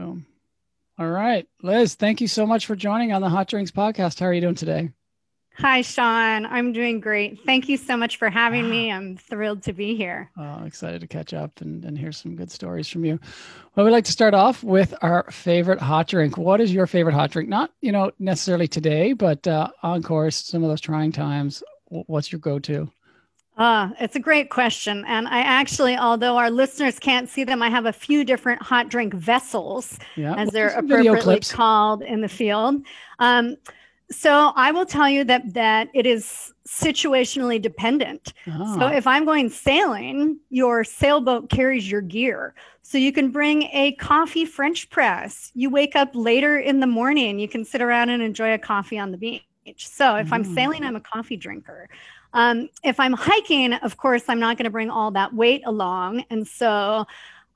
Boom. All right. Liz, thank you so much for joining on the Hot Drinks podcast. How are you doing today? Hi, Sean. I'm doing great. Thank you so much for having me. I'm thrilled to be here. Oh, I'm excited to catch up and, and hear some good stories from you. Well, we'd like to start off with our favorite hot drink. What is your favorite hot drink? Not, you know, necessarily today, but uh, on course, some of those trying times. What's your go-to? Uh, it's a great question. And I actually, although our listeners can't see them, I have a few different hot drink vessels, yeah. as they're appropriately called in the field. Um, so I will tell you that that it is situationally dependent. Oh. So if I'm going sailing, your sailboat carries your gear. So you can bring a coffee French press. You wake up later in the morning, you can sit around and enjoy a coffee on the beach. So if mm. I'm sailing, I'm a coffee drinker. Um, if I'm hiking, of course, I'm not going to bring all that weight along. And so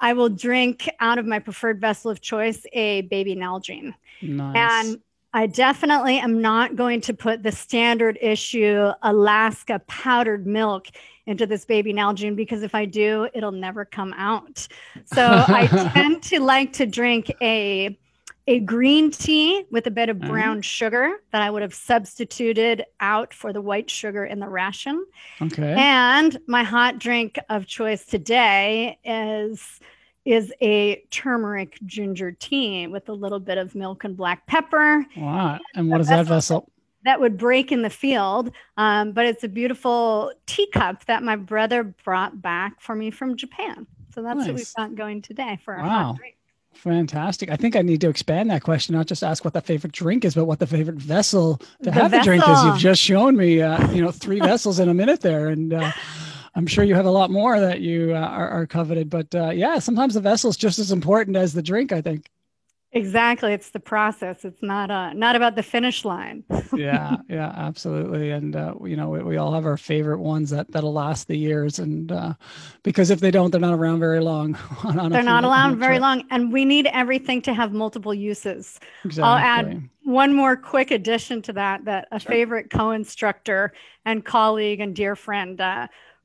I will drink out of my preferred vessel of choice a baby Nalgene. Nice. And I definitely am not going to put the standard issue Alaska powdered milk into this baby Nalgene because if I do, it'll never come out. So I tend to like to drink a a green tea with a bit of brown sugar that I would have substituted out for the white sugar in the ration. Okay. And my hot drink of choice today is is a turmeric ginger tea with a little bit of milk and black pepper. Wow. And what is that vessel? That would break in the field. Um, but it's a beautiful teacup that my brother brought back for me from Japan. So that's nice. what we've got going today for our wow. hot drink. Fantastic. I think I need to expand that question, not just ask what the favorite drink is, but what the favorite vessel to the have vessel. the drink is. You've just shown me, uh, you know, three vessels in a minute there. And, uh, I'm sure you have a lot more that you uh, are, are, coveted, but uh, yeah, sometimes the vessel is just as important as the drink. I think. Exactly, it's the process. It's not uh, not about the finish line. yeah, yeah, absolutely. And uh, you know, we, we, all have our favorite ones that that'll last the years, and uh, because if they don't, they're not around very long. on, on they're not around very long, and we need everything to have multiple uses. Exactly. I'll add one more quick addition to that: that a sure. favorite co-instructor and colleague and dear friend.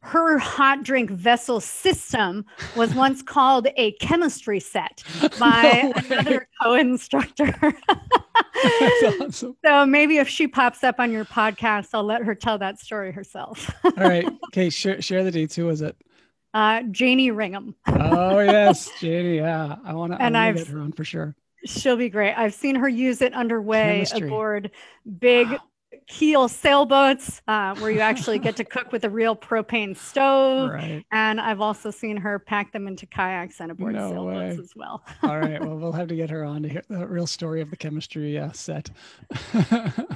Her hot drink vessel system was once called a chemistry set by no another co-instructor. That's awesome. So maybe if she pops up on your podcast, I'll let her tell that story herself. All right. Okay. Share, share the dates. Who was it? Uh, Janie Ringham. oh yes, Janie. Yeah, I want to. And I've get her on for sure. She'll be great. I've seen her use it underway Chemistry. aboard big keel sailboats uh, where you actually get to cook with a real propane stove. Right. And I've also seen her pack them into kayaks and aboard no sailboats way. as well. All right. Well, we'll have to get her on to hear the real story of the chemistry uh, set. that,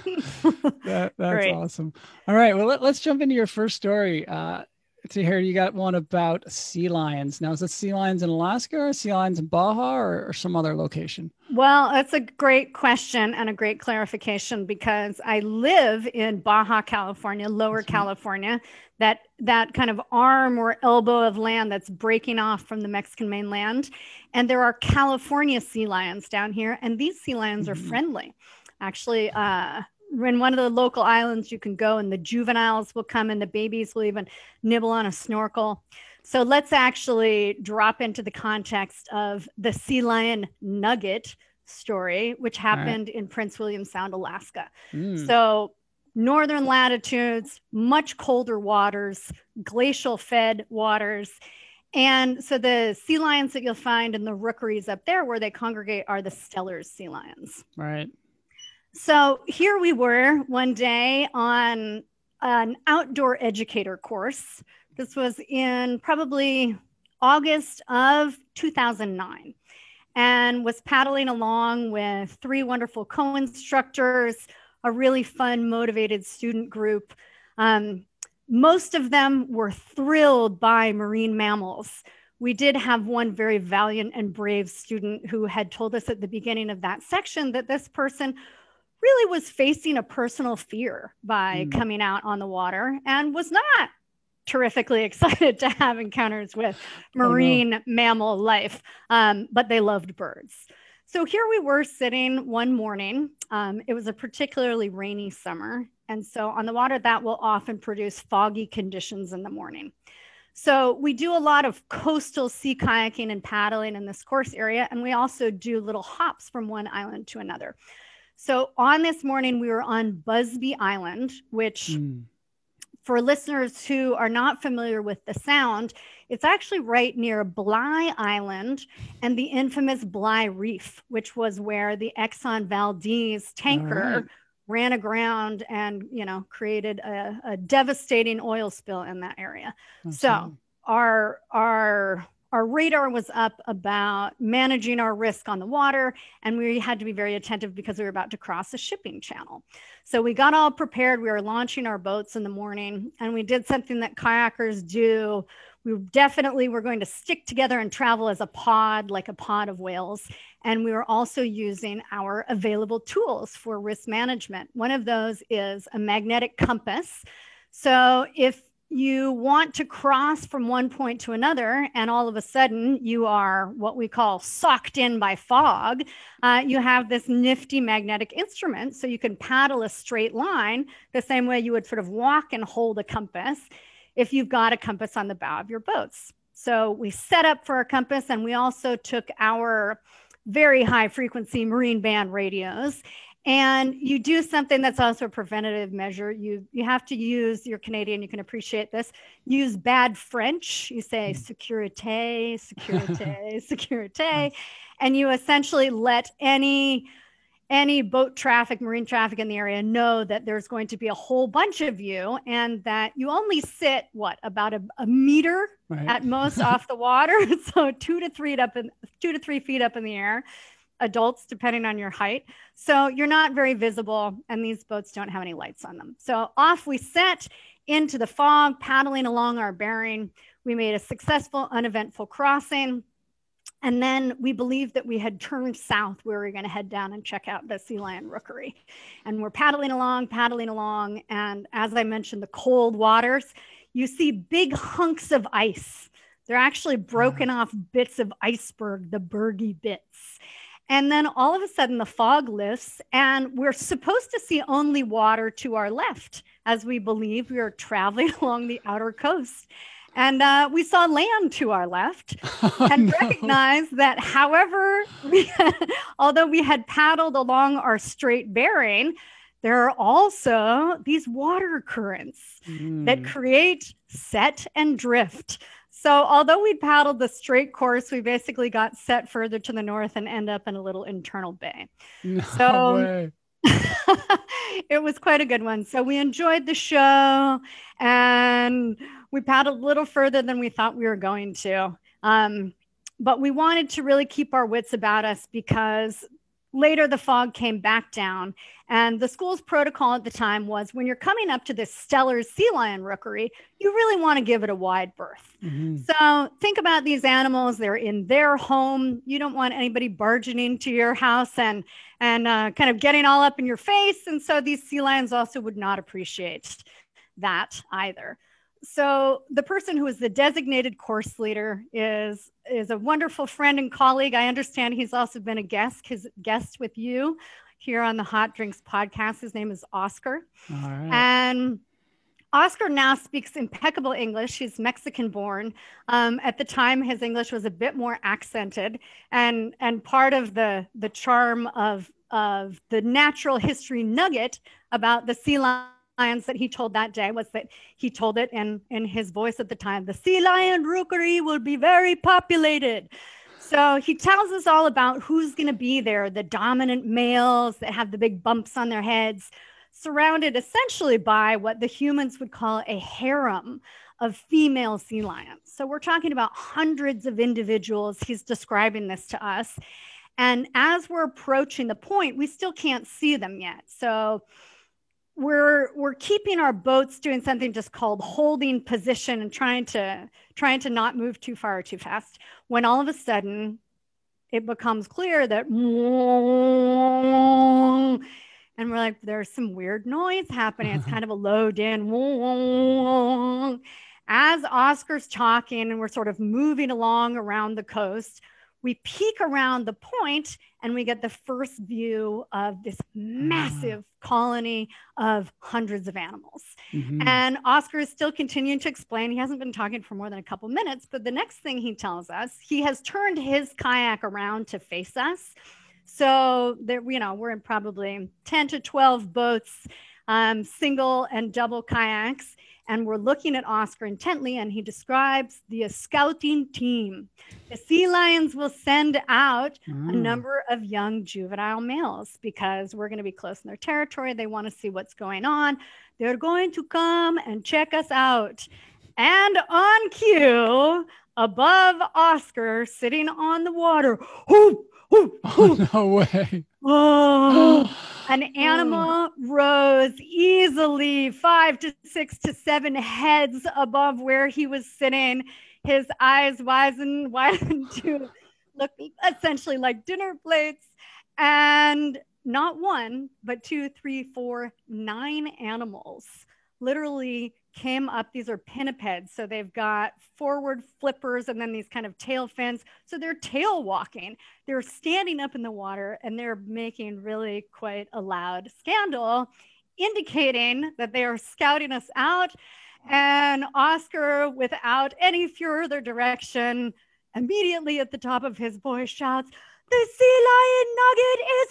that's Great. awesome. All right. Well, let, us jump into your first story. Uh, to hear you got one about sea lions. Now, is it sea lions in Alaska or sea lions in Baja or, or, some other location? Well, that's a great question and a great clarification because I live in Baja, California, Lower that's California, that that kind of arm or elbow of land that's breaking off from the Mexican mainland, and there are California sea lions down here, and these sea lions mm-hmm. are friendly. Actually, uh, in one of the local islands you can go and the juveniles will come and the babies will even nibble on a snorkel. So let's actually drop into the context of the sea lion nugget story which happened right. in prince william sound alaska. Mm. so northern latitudes much colder waters glacial fed waters. And so the sea lions that you'll find in the rookeries up there where they congregate are the steller's sea lions. Right so here we were one day on an outdoor educator course. This was in probably August of 2009 and was paddling along with three wonderful co instructors, a really fun, motivated student group. Um, most of them were thrilled by marine mammals. We did have one very valiant and brave student who had told us at the beginning of that section that this person really was facing a personal fear by mm. coming out on the water and was not terrifically excited to have encounters with marine mammal life, um, but they loved birds. So here we were sitting one morning. Um, it was a particularly rainy summer. And so on the water, that will often produce foggy conditions in the morning. So we do a lot of coastal sea kayaking and paddling in this course area, and we also do little hops from one island to another. So on this morning, we were on Busby Island, which mm. for listeners who are not familiar with the sound, it's actually right near Bligh Island and the infamous Bligh Reef, which was where the Exxon Valdez tanker right. ran aground and you know created a, a, devastating oil spill in that area. That's so our our our radar was up about managing our risk on the water, and we had to be very attentive because we were about to cross a shipping channel. So we got all prepared. We were launching our boats in the morning, and we did something that kayakers do. We definitely were going to stick together and travel as a pod, like a pod of whales. And we were also using our available tools for risk management. One of those is a magnetic compass. So if you want to cross from one point to another, and all of a sudden you are what we call socked in by fog, uh, you have this nifty magnetic instrument. So you can paddle a straight line the same way you would sort of walk and hold a compass if you've got a compass on the bow of your boats. So we set up for our compass, and we also took our very high frequency marine band radios and you do something that's also a preventative measure. You you have to use you're canadian you can appreciate this use bad french. You say hmm. sécurité sécurité sécurité. And you essentially let any any boat traffic marine traffic in the area know that there's going to be a whole bunch of you and that you only sit what about a, a meter right. at most off the water. So two to three up in two to three feet up in the air adults, depending on your height. So you're not very visible, and these boats don't have any lights on them. So off we set into the fog, paddling along our bearing. We made a successful, uneventful crossing. And then we believed that we had turned south where we were going to head down and check out the sea lion rookery. And we're paddling along, paddling along. And as I mentioned, the cold waters, you see big hunks of ice. They're actually mm-hmm. broken off bits of iceberg, the bergy bits. And then all of a sudden the fog lifts, and we're supposed to see only water to our left as we believe we are traveling along the outer coast. And uh, we saw land to our left oh, and no. recognized that, however, we had, although we had paddled along our straight bearing, there are also these water currents mm. that create set and drift. So, although we paddled the straight course, we basically got set further to the north and end up in a little internal bay. No so, it was quite a good one. So, we enjoyed the show and we paddled a little further than we thought we were going to. Um, but we wanted to really keep our wits about us because later the fog came back down. And the school's protocol at the time was when you're coming up to this Steller sea lion rookery you really want to give it a wide berth. Mm-hmm. so think about these animals. They're in their home. You don't want anybody barging into your house and and uh, kind of getting all up in your face. And so these sea lions also would not appreciate that either so the person who is the designated course leader is is a wonderful friend and colleague. I understand he's also been a guest, his guest with you here on the Hot Drinks podcast. His name is Oscar. And Oscar now speaks impeccable English. He's Mexican born. Um, at the time, his English was a bit more accented. And, and part of the, the charm of, of the natural history nugget about the sea lion lions that he told that day was that he told it in, in his voice at the time the sea lion rookery will be very populated. So he tells us all about who's going to be there the dominant males that have the big bumps on their heads, surrounded essentially by what the humans would call a harem of female sea lions. So we're talking about hundreds of individuals. He's describing this to us. And as we're approaching the point, we still can't see them yet. So we're we're keeping our boats doing something just called holding position and trying to trying to not move too far or too fast when all of a sudden it becomes clear that and we're like there's some weird noise happening. It's kind of a low din as oscar's talking and we're sort of moving along around the coast we peek around the point and we get the first view of this massive colony of hundreds of animals. Mm-hmm. And Oscar is still continuing to explain. He hasn't been talking for more than a couple minutes, but the next thing he tells us, he has turned his kayak around to face us. So there, you know, we're in probably 10 to 12 boats, um, single and double kayaks and we're looking at Oscar intently, and he describes the scouting team. The sea lions will send out mm. a number of young juvenile males because we're going to be close in their territory. They want to see what's going on. They're going to come and check us out. And on cue, above Oscar, sitting on the water, whoop, Oh, no way. Oh, an oh animal rose easily five to six to seven heads above where he was sitting. His eyes widened, widened to look essentially like dinner plates. And not one, but two, three, four, nine animals literally came up. These are pinnipeds. So they've got forward flippers and then these kind of tail fins. So they're tail walking. They're standing up in the water and they're making really quite a loud scandal, indicating that they are scouting us out. And Oscar, without any further direction, immediately at the top of his voice shouts, The sea lion nugget is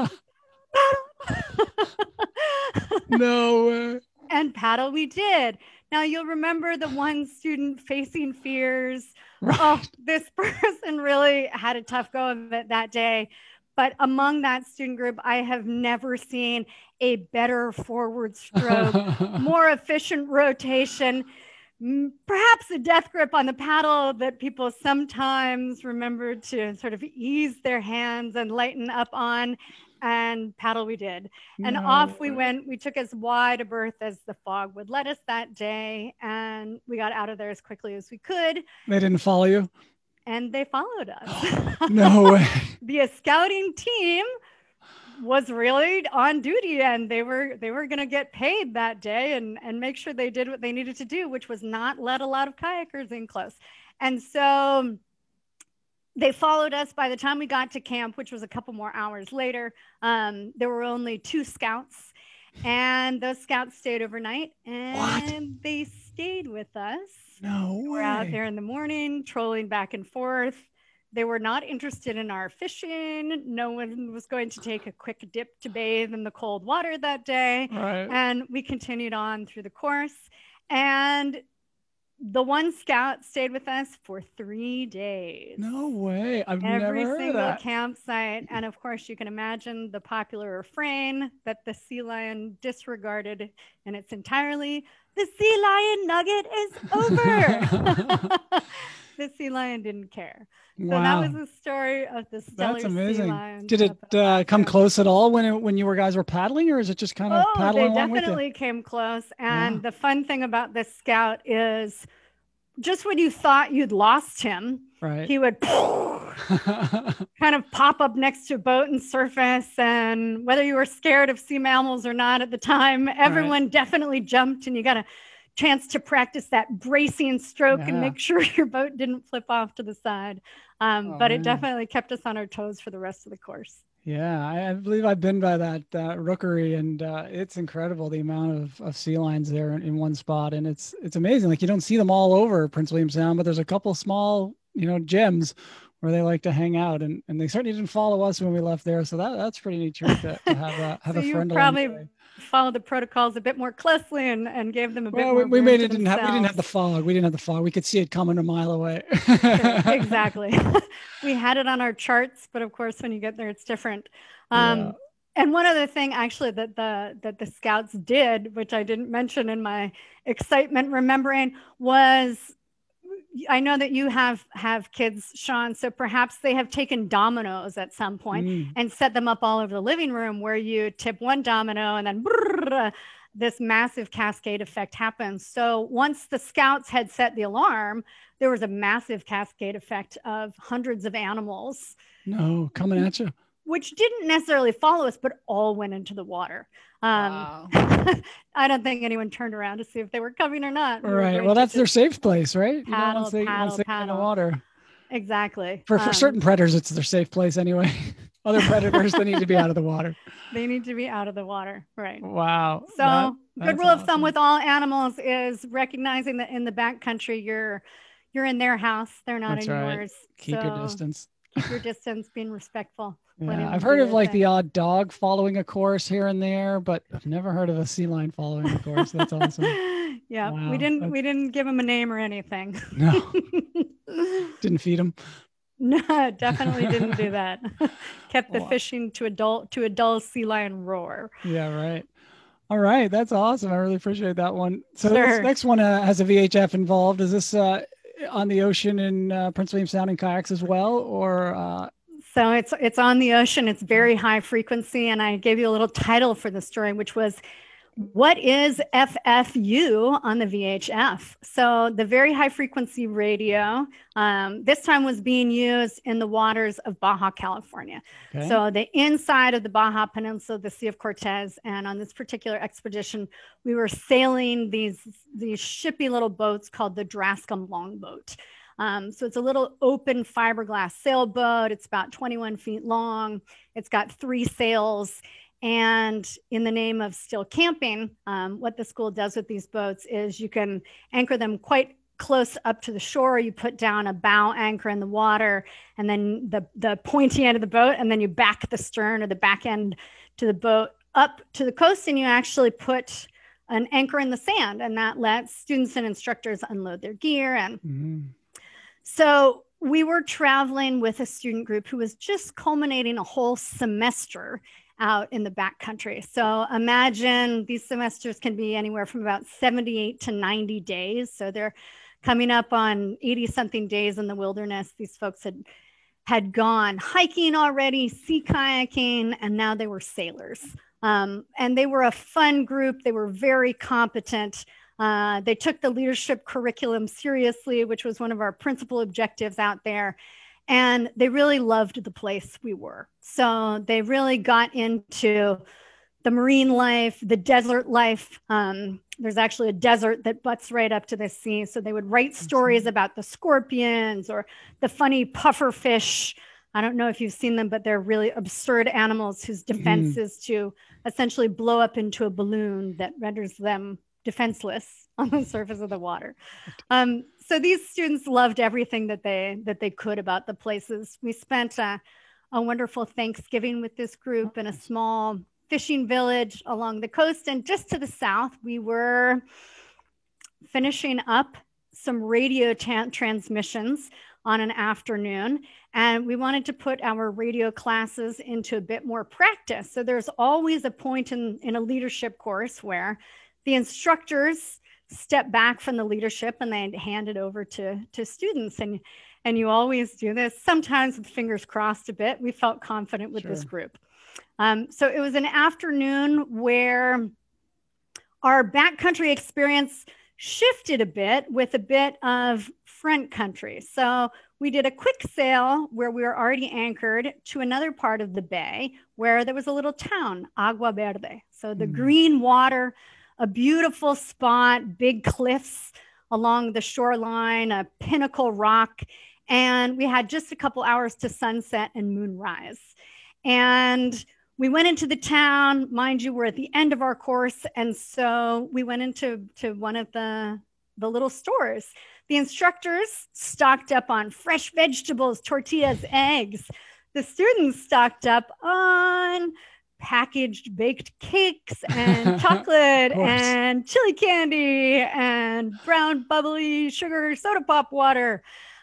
over! no way. And paddle we did. Now you'll remember the one student facing fears. Right. Oh, this person really had a tough go of it that day. But among that student group, I have never seen a better forward stroke, more efficient rotation, perhaps a death grip on the paddle that people sometimes remember to sort of ease their hands and lighten up on and paddle we did. And no. off we went. We took as wide a berth as the fog would let us that day. And we got out of there as quickly as we could. They didn't follow you? And they followed us. no way. the scouting team was really on duty and they were they were going to get paid that day and and make sure they did what they needed to do which was not let a lot of kayakers in close and so they followed us by the time we got to camp, which was a couple more hours later. Um, there were only two scouts, and those scouts stayed overnight and what? they stayed with us. No we were out there in the morning, trolling back and forth. They were not interested in our fishing. No one was going to take a quick dip to bathe in the cold water that day. Right. And we continued on through the course. And the one scout stayed with us for three days. No way. I've Every never heard single that. campsite. And of course, you can imagine the popular refrain that the sea lion disregarded and its entirely the sea lion nugget is over. the sea lion didn't care. So wow. that was the story of the Steller That's amazing. Did it uh, come close at all when it, when you were guys were paddling, or is it just kind of oh, paddling? They definitely came close. And the fun thing about this scout is just when you thought you'd lost him, right. he would kind of pop up next to a boat and surface. And whether you were scared of sea mammals or not at the time, everyone right. definitely jumped, and you got a chance to practice that bracing stroke yeah. and make sure your boat didn't flip off to the side. Um, oh, but man. it definitely kept us on our toes for the rest of the course. Yeah, I, I believe I've been by that uh, rookery, and uh, it's incredible the amount of, of sea lions there in, in, one spot, and it's it's amazing. Like you don't see them all over Prince William Sound, but there's a couple small, you know, gems where they like to hang out, and, and they certainly didn't follow us when we left there. So that that's pretty neat to, to have a have so a friend. You probably follow the protocols a bit more closely and, and gave them a bit well, more. We, made it didn't have we didn't have the fog. We didn't have the fog. We could see it coming a mile away. exactly. we had it on our charts, but of course, when you get there, it's different. Um, yeah. And one other thing, actually, that the that the scouts did, which I didn't mention in my excitement remembering, was I know that you have have kids, Sean. So perhaps they have taken dominoes at some point mm. and set them up all over the living room, where you tip one domino and then brrr, this massive cascade effect happens. So once the scouts had set the alarm, there was a massive cascade effect of hundreds of animals. No, coming at you which didn't necessarily follow us, but all went into the water. Um, wow. I don't think anyone turned around to see if they were coming or not. Right. We well, that's their safe place, right? Paddle, you know, once they, paddle, once they paddle. in the water. exactly. For for um, certain predators, it's their safe place anyway. Other predators, they need to be out of the water. They need to be out of the water, right? Wow. So, that, good rule awesome. of thumb with all animals is recognizing that in the backcountry, you're you're in their house, they're not that's in right. yours. Keep so your distance. Keep your distance, being respectful. Yeah, I've heard of like thing. the odd dog following a course here and there, but I've never heard of a sea lion following a course. That's awesome. yeah, wow. we didn't That's... we didn't give him a name or anything. No, didn't feed him. No, definitely didn't do that. Kept the wow. fishing to adult to a dull sea lion roar. Yeah, right. All right, that's awesome. I really appreciate that one. So sure. this next one uh, has a VHF involved. Is this uh, on the ocean in uh, Prince William Sound in kayaks as well, or? Uh... So it's it's on the ocean. It's very high frequency, and I gave you a little title for the story, which was what is FFU on the VHF? So, the very high frequency radio, um, this time was being used in the waters of Baja California. Okay. So, the inside of the Baja Peninsula, the Sea of Cortez. And on this particular expedition, we were sailing these, these shippy little boats called the Drascombe Longboat. Um, so it's a little open fiberglass sailboat. It's about 21 feet long. It's got three sails and in the name of still camping, um, what the school does with these boats is you can anchor them quite close up to the shore. You put down a bow anchor in the water, and then the, the pointy end of the boat, and then you back the stern or the back end to the boat up to the coast, and you actually put an anchor in the sand, and that lets students and instructors unload their gear. And mm-hmm. so we were traveling with a student group who was just culminating a whole semester out in the backcountry. So imagine these semesters can be anywhere from about 78 to 90 days. So they're coming up on 80 something days in the wilderness. These folks had had gone hiking already, sea kayaking, and now they were sailors. Um, and they were a fun group. They were very competent. Uh, they took the leadership curriculum seriously, which was one of our principal objectives out there and they really loved the place we were. So they really got into the marine life, the desert life. Um, there's actually a desert that butts right up to the sea. So they would write stories about the scorpions or the funny puffer fish. I don't know if you've seen them, but they're really absurd animals whose mm-hmm. defense mm-hmm. is to essentially blow up into a balloon that renders them defenseless on the surface of the water. Um, so these students loved everything that they that they could about the places. We spent a, a wonderful Thanksgiving with this group in a small fishing village along the coast, and just to the south, we were finishing up some radio ta- transmissions on an afternoon and we wanted to put our radio classes into a bit more practice so there's always a point in, in a leadership course where the instructors step back from the leadership and they hand it over to, to students. And, and you always do this, sometimes with fingers crossed a bit. We felt confident with sure. this group. Um, so it was an afternoon where our backcountry experience shifted a bit with a bit of front country. So we did a quick sail where we were already anchored to another part of the bay where there was a little town, Agua Verde. So the mm. green water a beautiful spot, big cliffs along the shoreline, a pinnacle rock. And we had just a couple hours to sunset and moonrise. And we went into the town, mind you, we're at the end of our course. And so we went into to one of the, the little stores. The instructors stocked up on fresh vegetables, tortillas, eggs. The students stocked up on packaged baked cakes and chocolate and chili candy and brown bubbly sugar soda pop water.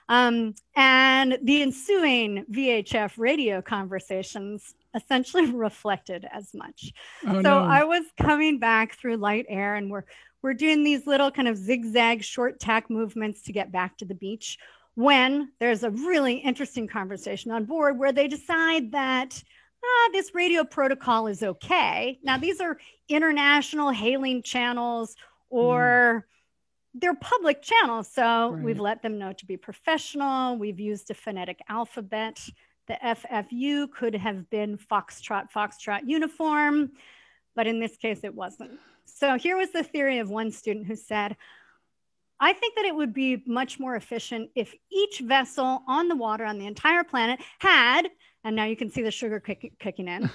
Um, and the ensuing VHF radio conversations essentially reflected as much. Oh, so no. I was coming back through light air and we're we're doing these little kind of zigzag short tack movements to get back to the beach when there's a really interesting conversation on board where they decide that ah, this radio protocol is okay. Now, these are international hailing channels or mm. they're public channels. So right. we've let them know to be professional. We've used a phonetic alphabet. The FFU could have been Foxtrot, Foxtrot uniform, but in this case, it wasn't. So here was the theory of one student who said, I think that it would be much more efficient if each vessel on the water on the entire planet had, and now you can see the sugar kick, kicking in,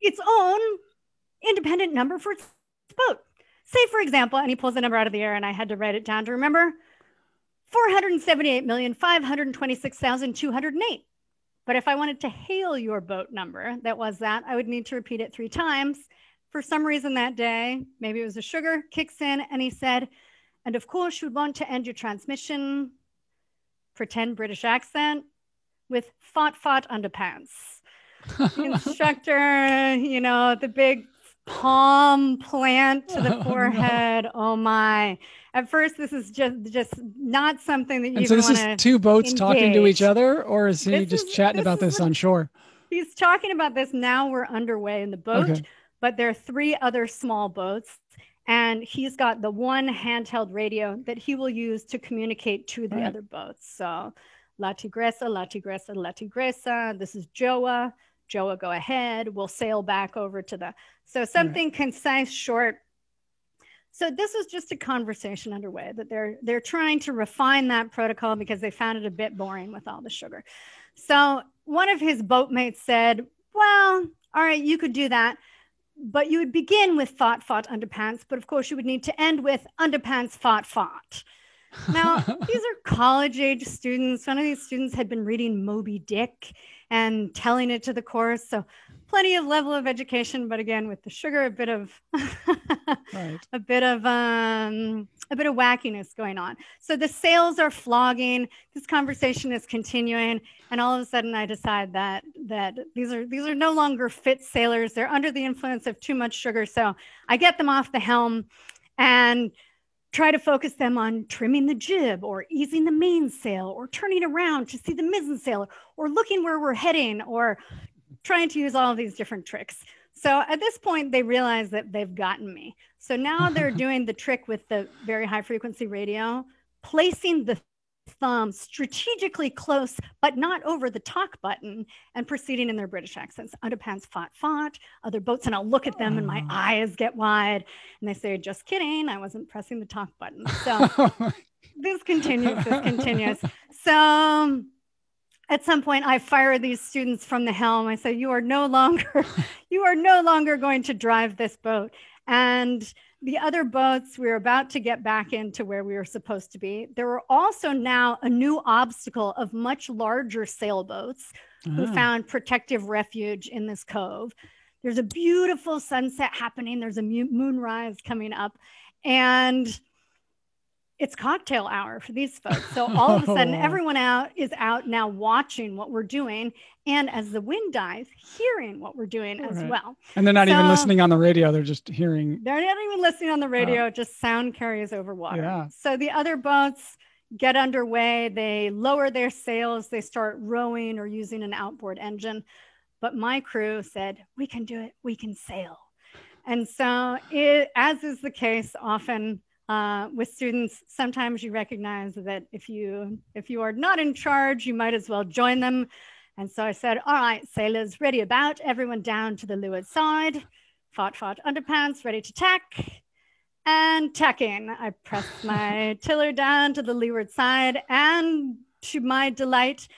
its own independent number for its boat. Say, for example, and he pulls the number out of the air, and I had to write it down to remember 478,526,208. But if I wanted to hail your boat number that was that, I would need to repeat it three times. For some reason that day, maybe it was a sugar, kicks in, and he said, and of course, you would want to end your transmission, pretend British accent, with fought fought underpants. instructor, you know, the big palm plant to the forehead. Oh, no. oh my. At first, this is just just not something that you. And so this is two boats engage. talking to each other, or is he this just is, chatting this about this on shore? He's talking about this now. We're underway in the boat, okay. but there are three other small boats, and he's got the one handheld radio that he will use to communicate to the right. other boats. So, La Tigresa, La Tigresa, La Tigresa. This is Joa. Joa, go ahead. We'll sail back over to the. So something right. concise, short. So this was just a conversation underway that they're they're trying to refine that protocol because they found it a bit boring with all the sugar. So one of his boatmates said, "Well, all right, you could do that." But you would begin with fought, fought underpants, but of course you would need to end with underpants, fought, fought. Now, these are college age students. One of these students had been reading Moby Dick and telling it to the course. So plenty of level of education, but again, with the sugar, a bit of right. a bit of um, a bit of wackiness going on. So the sails are flogging. This conversation is continuing, and all of a sudden, I decide that that these are these are no longer fit sailors. They're under the influence of too much sugar. So I get them off the helm, and try to focus them on trimming the jib or easing the mainsail or turning around to see the mizzen sail or looking where we're heading or trying to use all these different tricks. So at this point, they realize that they've gotten me. So now they're doing the trick with the very high frequency radio, placing the thumb strategically close, but not over the talk button, and proceeding in their British accents. Underpants fought, fought, other boats, and I'll look at them and my eyes get wide. And they say, just kidding, I wasn't pressing the talk button. So this continues, this continues. So um, at some point I fire these students from the helm. I say, you are no longer, you are no longer going to drive this boat. And the other boats, we were about to get back into where we were supposed to be. There were also now a new obstacle of much larger sailboats who ah. found protective refuge in this cove. There's a beautiful sunset happening, there's a moonrise coming up. And it's cocktail hour for these folks. So all of a sudden, everyone out is out now watching what we're doing, and as the wind dies, hearing what we're doing as right. well. And they're not so, even listening on the radio; they're just hearing. They're not even listening on the radio; uh, just sound carries over water. Yeah. So the other boats get underway. They lower their sails. They start rowing or using an outboard engine. But my crew said, "We can do it. We can sail." And so, it, as is the case often uh, with students, sometimes you recognize that if you if you are not in charge, you might as well join them. And so I said, all right, sailors, ready about, everyone down to the leeward side, fart fought underpants, ready to tack. And tacking, I pressed my tiller down to the leeward side, and to my delight,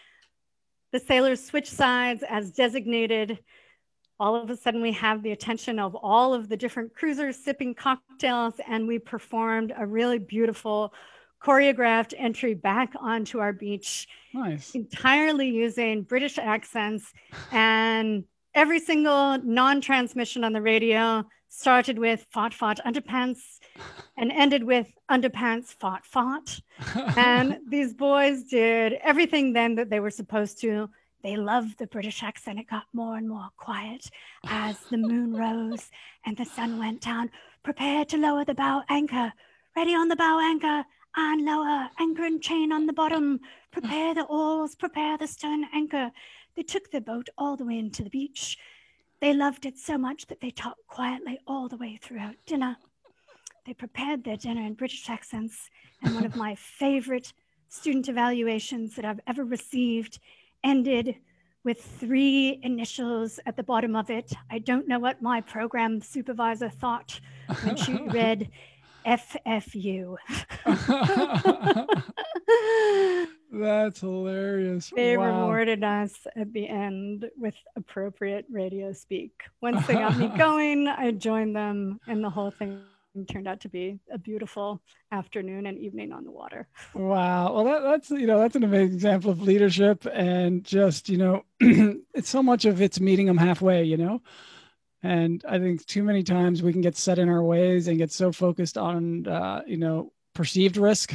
the sailors switched sides as designated all of a sudden we have the attention of all of the different cruisers sipping cocktails and we performed a really beautiful choreographed entry back onto our beach nice. entirely using british accents and every single non-transmission on the radio started with fought fought underpants and ended with underpants fought fought and these boys did everything then that they were supposed to they loved the British accent. It got more and more quiet as the moon rose and the sun went down. Prepare to lower the bow anchor. Ready on the bow anchor and lower. Anchor and chain on the bottom. Prepare the oars. Prepare the stern anchor. They took the boat all the way into the beach. They loved it so much that they talked quietly all the way throughout dinner. They prepared their dinner in British accents, and one of my favorite student evaluations that I've ever received ended with three initials at the bottom of it. I don't know what my program supervisor thought when she read FFU. That's hilarious. They wow. rewarded us at the end with appropriate radio speak. Once they got me going, I joined them, and the whole thing turned out to be a beautiful afternoon and evening on the water. Wow. Well, that, that's you know that's an amazing example of leadership, and just you know, it's so much of it's meeting them halfway. You know. And I think too many times we can get set in our ways and get so focused on, uh, you know, perceived risk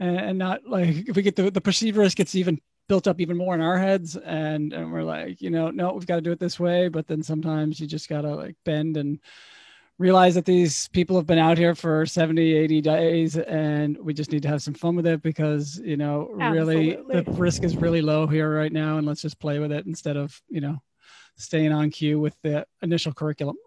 and, and not like if we get the, the perceived risk gets even built up even more in our heads and and we're like you know no we've got to do it this way but then sometimes you just got to like bend and realize that these people have been out here for 70 80 days and we just need to have some fun with it because you know Absolutely. really the risk is really low here right now and let's just play with it instead of you know staying on cue with the initial curriculum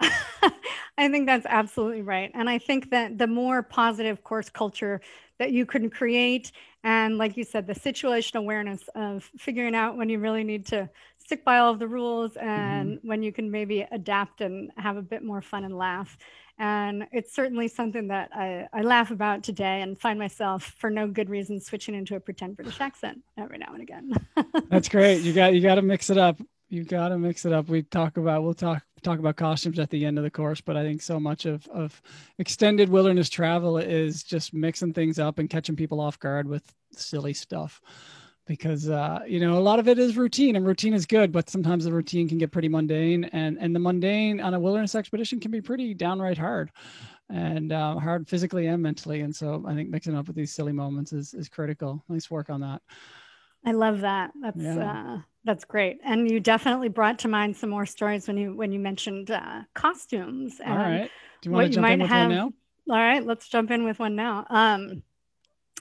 I think that's absolutely right. And I think that the more positive course culture that you can create, and like you said, the situational awareness of figuring out when you really need to stick by all of the rules and mm-hmm. when you can maybe adapt and have a bit more fun and laugh. And it's certainly something that I, I laugh about today and find myself for no good reason switching into a pretend British accent every now and again. That's great. You got you got to mix it up you got to mix it up. We talk about we'll talk talk about costumes at the end of the course, but I think so much of of extended wilderness travel is just mixing things up and catching people off guard with silly stuff. Because uh, you know a lot of it is routine, and routine is good, but sometimes the routine can get pretty mundane, and and the mundane on a wilderness expedition can be pretty downright hard, and uh, hard physically and mentally. And so I think mixing up with these silly moments is is critical. Nice work on that. I love that. That's yeah. uh, that's great. And you definitely brought to mind some more stories when you when you mentioned uh, costumes. And All right. Do you want to jump in with have, one now? All right, let's jump in with one now. Um,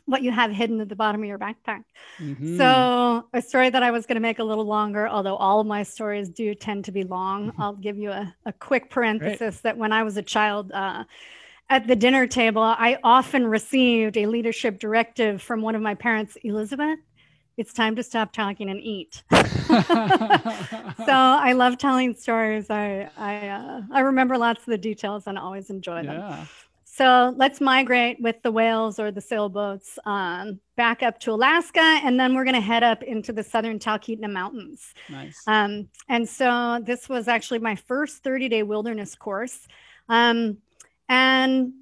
what you have hidden at the bottom of your backpack. Mm-hmm. So, a story that I was going to make a little longer, although all of my stories do tend to be long. I'll give you a, a quick parenthesis Great. that when I was a child, uh, at the dinner table, I often received a leadership directive from one of my parents, Elizabeth it's time to stop talking and eat. so I love telling stories. I I uh, I remember lots of the details and always enjoy them. Yeah. So let's migrate with the whales or the sailboats um, back up to Alaska, and then we're going to head up into the southern Talkeetna Mountains. Nice. Um, and so this was actually my first 30 day wilderness course. Um, and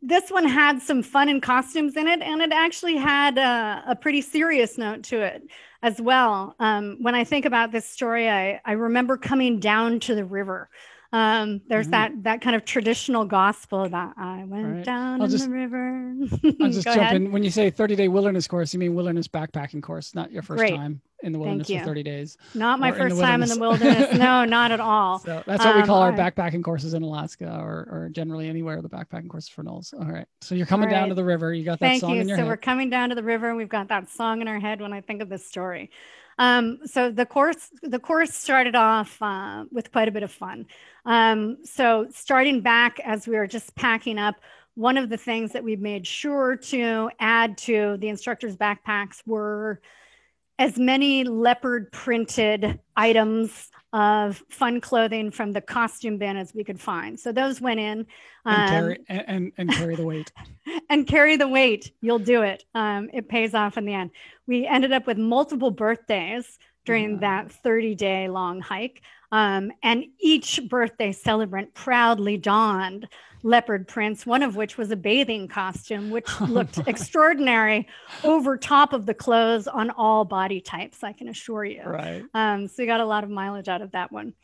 this one had some fun and costumes in it, and it actually had a, a pretty serious note to it as well. Um, when I think about this story, I, I remember coming down to the river. Um, there's mm-hmm. that that kind of traditional gospel that I went right. down I'll in just, the river. I'll just jump ahead. in. When you say 30 day wilderness course, you mean wilderness backpacking course, not your first Great. time in the wilderness for 30 days. Not my first time in the wilderness. no, not at all. So that's what um, we call our right. backpacking courses in Alaska or, or generally anywhere the backpacking courses for NOLS. All right. So you're coming right. down to the river. You got that Thank song you. in your so head. So we're coming down to the river and we've got that song in our head when I think of this story. Um, so the course the course started off uh, with quite a bit of fun. Um, so starting back as we were just packing up, one of the things that we made sure to add to the instructors' backpacks were as many leopard printed items of fun clothing from the costume bin as we could find. So those went in. Um, and, carry, and, and, carry the weight. and carry the weight. You'll do it. Um, it pays off in the end. We ended up with multiple birthdays during yeah. that 30 day long hike. Um, and each birthday celebrant proudly donned leopard prints, one of which was a bathing costume, which looked extraordinary over top of the clothes on all body types, I can assure you. Right. Um, so you got a lot of mileage out of that one.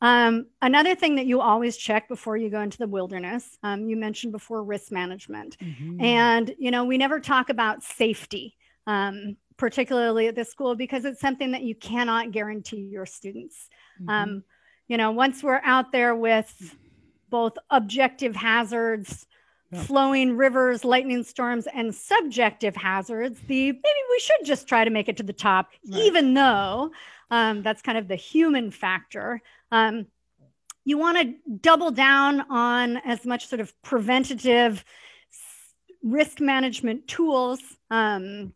Um, another thing that you always check before you go into the wilderness, um, you mentioned before risk management. Mm-hmm. And, you know, we never talk about safety, um, particularly at this school, because it's something that you cannot guarantee your students. Mm-hmm. Um, you know, once we're out there with both objective hazards, yeah. flowing rivers, lightning storms, and subjective hazards, the maybe we should just try to make it to the top, right. even though um, that's kind of the human factor. Um, you want to double down on as much sort of preventative risk management tools, um,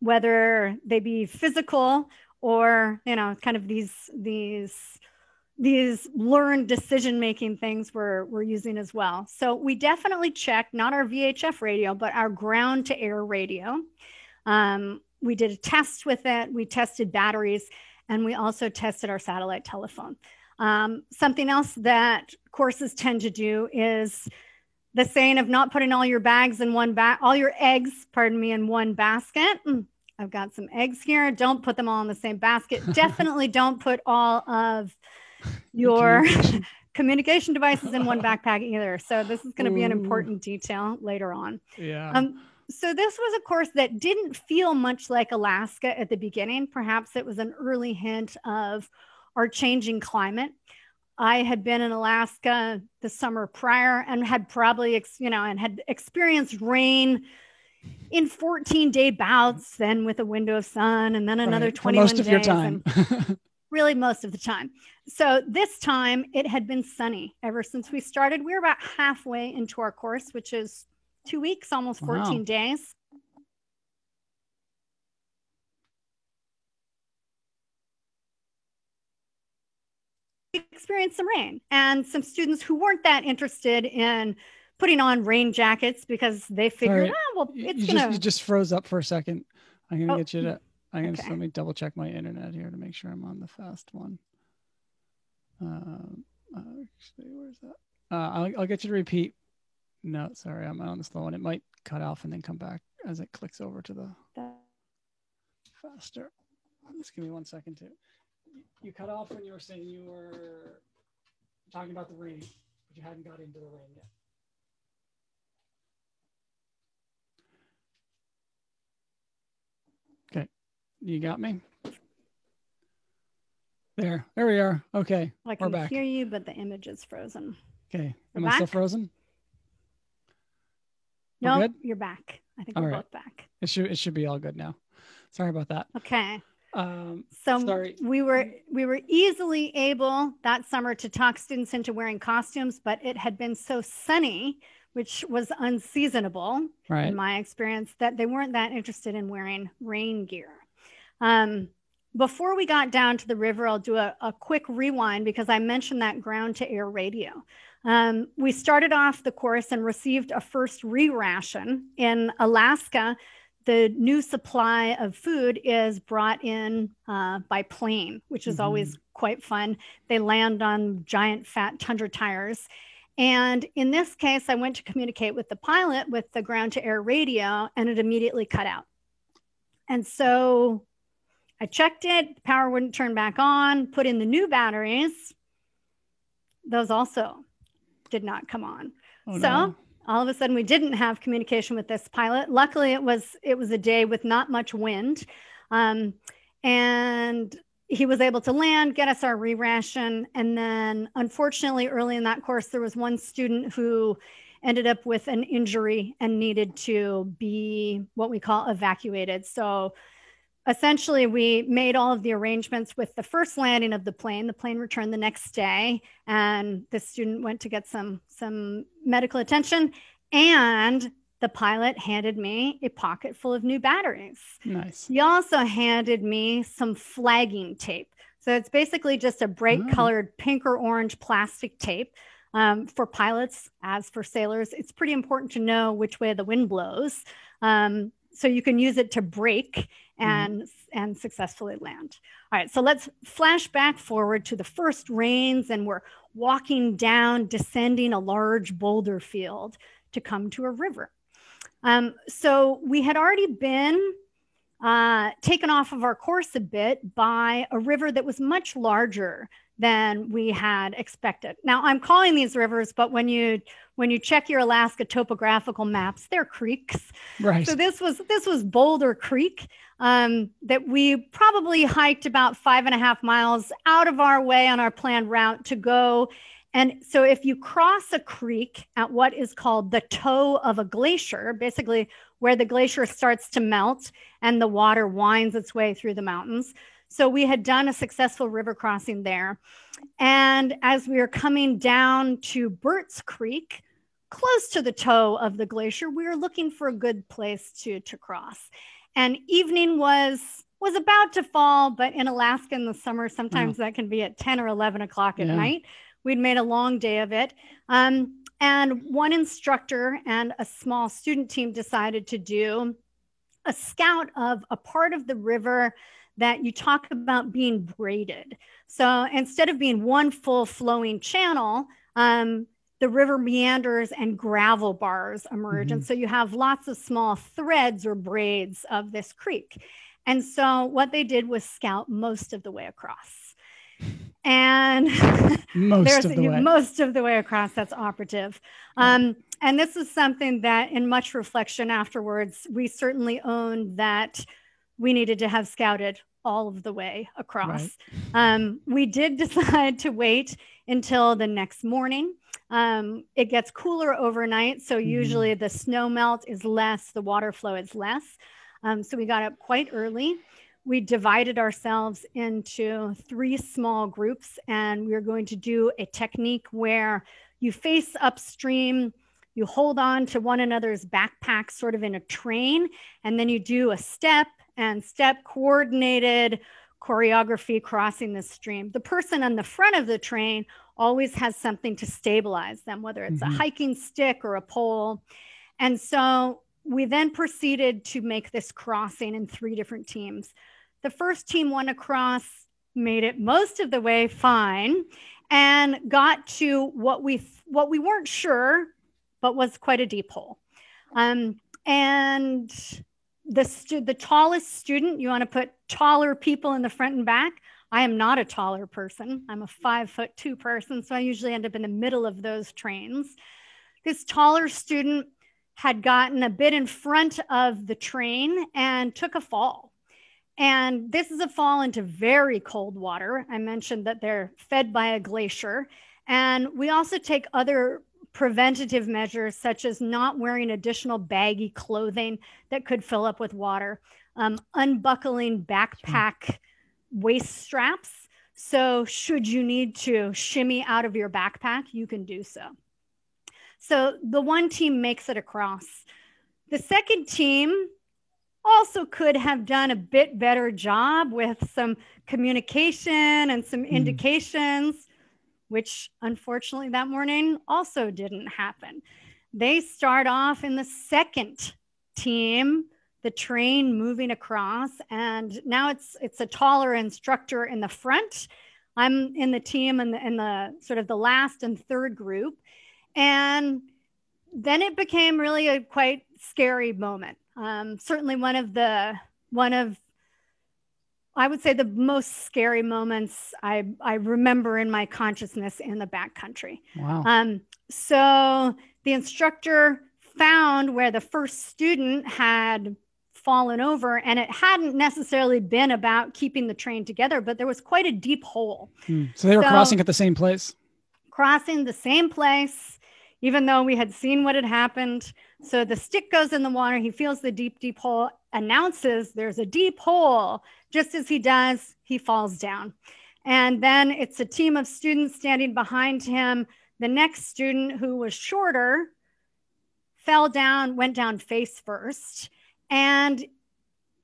whether they be physical or you know, kind of these these these learned decision making things we're, we're using as well. So we definitely checked not our VHF radio, but our ground to air radio. Um, we did a test with it, we tested batteries, and we also tested our satellite telephone. Um, something else that courses tend to do is the saying of not putting all your bags in one bag, all your eggs, pardon me, in one basket. Mm, I've got some eggs here. Don't put them all in the same basket. Definitely don't put all of your communication devices in one backpack either. So this is going to be an important detail later on. Yeah. Um, so this was a course that didn't feel much like Alaska at the beginning. Perhaps it was an early hint of our changing climate. I had been in Alaska the summer prior and had probably, you know, and had experienced rain in 14 day bouts, then with a window of sun, and then another right. 21 most of days. your time. really most of the time. So this time it had been sunny ever since we started. We're about halfway into our course, which is two weeks, almost 14 wow. days. Experienced some rain and some students who weren't that interested in putting on rain jackets because they figured, oh, well, it's you gonna. Just, you just froze up for a second. I'm gonna oh. get you to I'm gonna okay. let me double check my internet here to make sure I'm on the fast one. Um, uh, actually, where's that? Uh, I'll, I'll get you to repeat. No, sorry, I'm on the slow one. It might cut off and then come back as it clicks over to the faster. Just give me one second too. You cut off when you were saying you were talking about the rain, but you hadn't got into the rain yet. Okay, you got me? There, there we are. Okay, I can we're back. hear you, but the image is frozen. Okay, am I still frozen? No, nope, you're back. I think all we're right. both back. It should it should be all good now. Sorry about that. Okay. Um, so sorry. we were we were easily able that summer to talk students into wearing costumes, but it had been so sunny which was unseasonable right. in my experience, that they weren't that interested in wearing rain gear. Um, before we got down to the river, I'll do a, a quick rewind because I mentioned that ground to air radio. Um, we started off the course and received a first re ration. In Alaska, the new supply of food is brought in uh, by plane, which is mm-hmm. always quite fun. They land on giant fat tundra tires. And in this case, I went to communicate with the pilot with the ground to air radio, and it immediately cut out. And so I checked it, the power wouldn't turn back on, put in the new batteries. Those also did not come on. Oh, so no. All of a sudden we didn't have communication with this pilot. Luckily it was it was a day with not much wind. Um, and he was able to land, get us our re-ration. And then unfortunately, early in that course, there was one student who ended up with an injury and needed to be what we call evacuated. So essentially we made all of the arrangements with the first landing of the plane. The plane returned the next day and the student went to get some some medical attention and the pilot handed me a pocket full of new batteries. Nice. He also handed me some flagging tape. So it's basically just a bright oh. colored pink or orange plastic tape um, for pilots. As for sailors it's pretty important to know which way the wind blows. Um, so you can use it to brake Mm-hmm. And mm-hmm. and successfully land. All right, so let's flash back forward to the first rains, and we're walking down, descending a large boulder field to come to a river. Um, so we had already been uh, taken off of our course a bit by a river that was much larger than we had expected. Now I'm calling these rivers, but when you when you check your Alaska topographical maps, they're creeks. Right. So this was this was Boulder Creek um, that we probably hiked about five and a half miles out of our way on our planned route to go. And so if you cross a creek at what is called the toe of a glacier, basically where the glacier starts to melt and the water winds its way through the mountains. So we had done a successful river crossing there. And as we were coming down to Burt's Creek, close to the toe of the glacier, we were looking for a good place to, to cross. And evening was was about to fall, but in Alaska in the summer, sometimes oh. that can be at 10 or 11 o'clock at yeah. night. We'd made a long day of it. Um, and one instructor and a small student team decided to do a scout of a part of the river that you talk about being braided. So instead of being one full flowing channel, um, the river meanders and gravel bars emerge. Mm-hmm. And so you have lots of small threads or braids of this creek. And so what they did was scout most of the way across. And most of the way. most of the way across, that's operative. Um, and this is something that, in much reflection afterwards, we certainly owned that we needed to have scouted all of the way across. Right. Um, we did decide to wait until the next morning. Um, it gets cooler overnight, so mm-hmm. usually the snow melt is less, the water flow is less. Um, so we got up quite early. We divided ourselves into three small groups, and we are going to do a technique where you face upstream, you hold on to one another's backpacks, sort of in a train, and then you do a step and step coordinated choreography crossing the stream. The person on the front of the train always has something to stabilize them, whether it's mm-hmm. a hiking stick or a pole. And so we then proceeded to make this crossing in three different teams. The first team went across, made it most of the way fine, and got to what we what we weren't sure, but was quite a deep hole. Um, and the stu- the tallest student, you want to put taller people in the front and back. I am not a taller person. I'm a five foot two person, so I usually end up in the middle of those trains. This taller student had gotten a bit in front of the train and took a fall. And this is a fall into very cold water. I mentioned that they're fed by a glacier. And we also take other preventative measures such as not wearing additional baggy clothing that could fill up with water, um, unbuckling backpack waist straps. So, should you need to shimmy out of your backpack, you can do so. So, the one team makes it across. The second team also could have done a bit better job with some communication and some mm. indications which unfortunately that morning also didn't happen. They start off in the second team, the train moving across, and now it's it's a taller instructor in the front. I'm in the team in the, in the sort of the last and third group, and then it became really a quite scary moment. Um, certainly one of the one of I would say the most scary moments I, I remember in my consciousness in the backcountry. Wow. Um, so the instructor found where the first student had fallen over, and it hadn't necessarily been about keeping the train together, but there was quite a deep hole. Hmm. So they were so, crossing at the same place? Crossing the same place, even though we had seen what had happened. So the stick goes in the water. He feels the deep, deep hole, announces there's a deep hole just as he does, he falls down. And then it's a team of students standing behind him. The next student, who was shorter, fell down, went down face first. And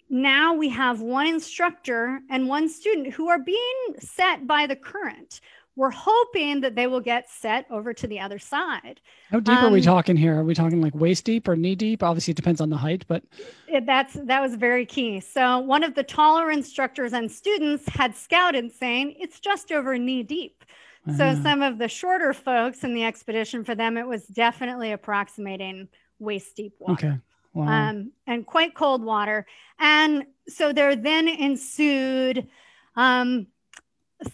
now we have one instructor and one student who are being set by the current, we're hoping that they will get set over to the other side. How deep um, are we um, talking here? Are we talking like waist deep or knee deep? Obviously, it depends on the height, but it, that's that was very key. So one of the taller instructors and students had scouted, saying it's just over knee deep. Uh-huh. So some of the shorter folks in the expedition, for them, it was definitely approximating waist deep water. Okay. Wow. Um, and quite cold water. And so there then ensued um,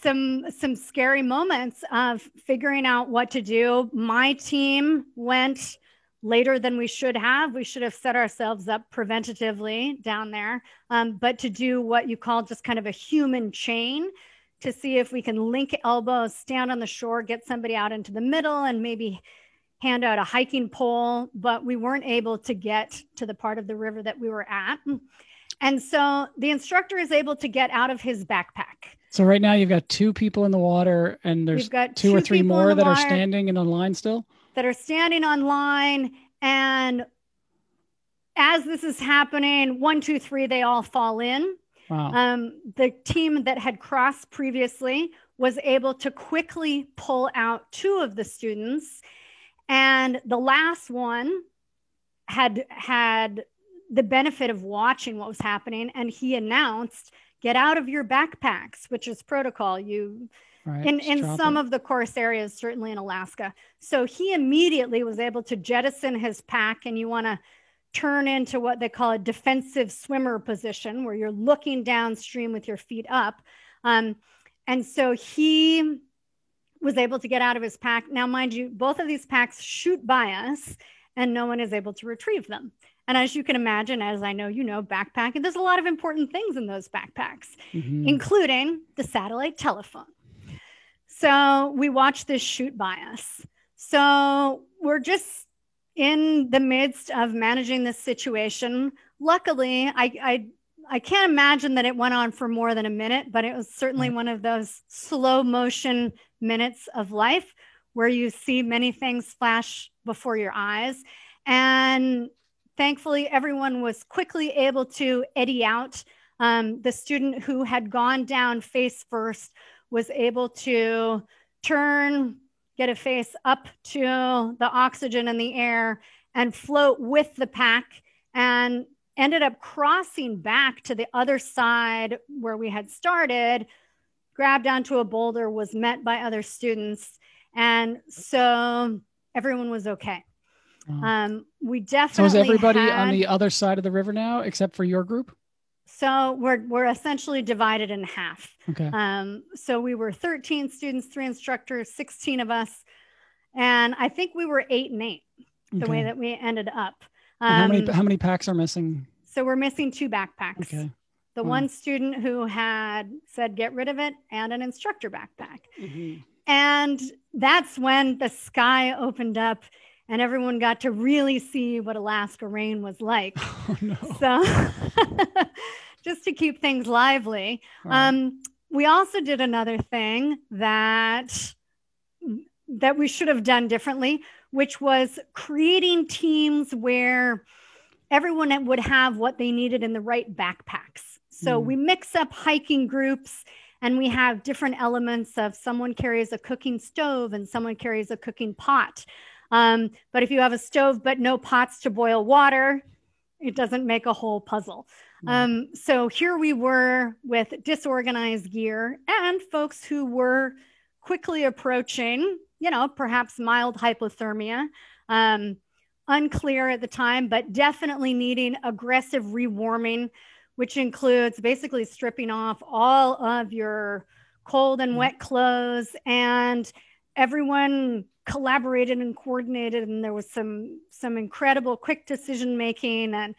some some scary moments of figuring out what to do. My team went later than we should have. We should have set ourselves up preventatively down there, um, but to do what you call just kind of a human chain to see if we can link elbows, stand on the shore, get somebody out into the middle, and maybe hand out a hiking pole. But we weren't able to get to the part of the river that we were at. And so the instructor is able to get out of his backpack so right now you've got two people in the water, and there's got two, two or three more that are standing in a line still. That are standing on line, and as this is happening, one, two, three, they all fall in. Wow. Um, the team that had crossed previously was able to quickly pull out two of the students. And the last one had had the benefit of watching what was happening. And he announced, get out of your backpacks, which is protocol. You Right, in in some it. of the course areas, certainly in Alaska. So he immediately was able to jettison his pack, and you want to turn into what they call a defensive swimmer position, where you're looking downstream with your feet up. Um, and so he was able to get out of his pack. Now, mind you, both of these packs shoot by us, and no one is able to retrieve them. And as you can imagine, as I know you know, backpacking, there's a lot of important things in those backpacks, mm-hmm. including the satellite telephone. So we watched this shoot by us. So we're just in the midst of managing this situation. Luckily, I, I I can't imagine that it went on for more than a minute, but it was certainly one of those slow motion minutes of life where you see many things flash before your eyes. And thankfully, everyone was quickly able to eddy out. Um, the student who had gone down face first was able to turn, get a face up to the oxygen in the air, and float with the pack and ended up crossing back to the other side where we had started, grabbed onto a boulder, was met by other students. And so everyone was okay. Um, we definitely. So is everybody had, on the other side of the river now, except for your group? So we're we're essentially divided in half. Okay. Um, so we were 13 students, three instructors, 16 of us, and I think we were eight and eight. The okay. way that we ended up. Um, how many um, how many packs are missing? So we're missing two backpacks. Okay. The one student who had said get rid of it and an instructor backpack. Mm-hmm. And that's when the sky opened up and everyone got to really see what Alaska rain was like. Oh, no. So, just to keep things lively, right. um, we also did another thing that that we should have done differently, which was creating teams where everyone would have what they needed in the right backpacks. So mm. we mix up hiking groups and we have different elements of someone carries a cooking stove and someone carries a cooking pot. Um, but if you have a stove but no pots to boil water, it doesn't make a whole puzzle. Mm. Um, so here we were with disorganized gear and folks who were quickly approaching, you know, perhaps mild hypothermia. Um, unclear at the time, but definitely needing aggressive rewarming, which includes basically stripping off all of your cold and mm. wet clothes and everyone collaborated and coordinated and there was some some incredible quick decision making and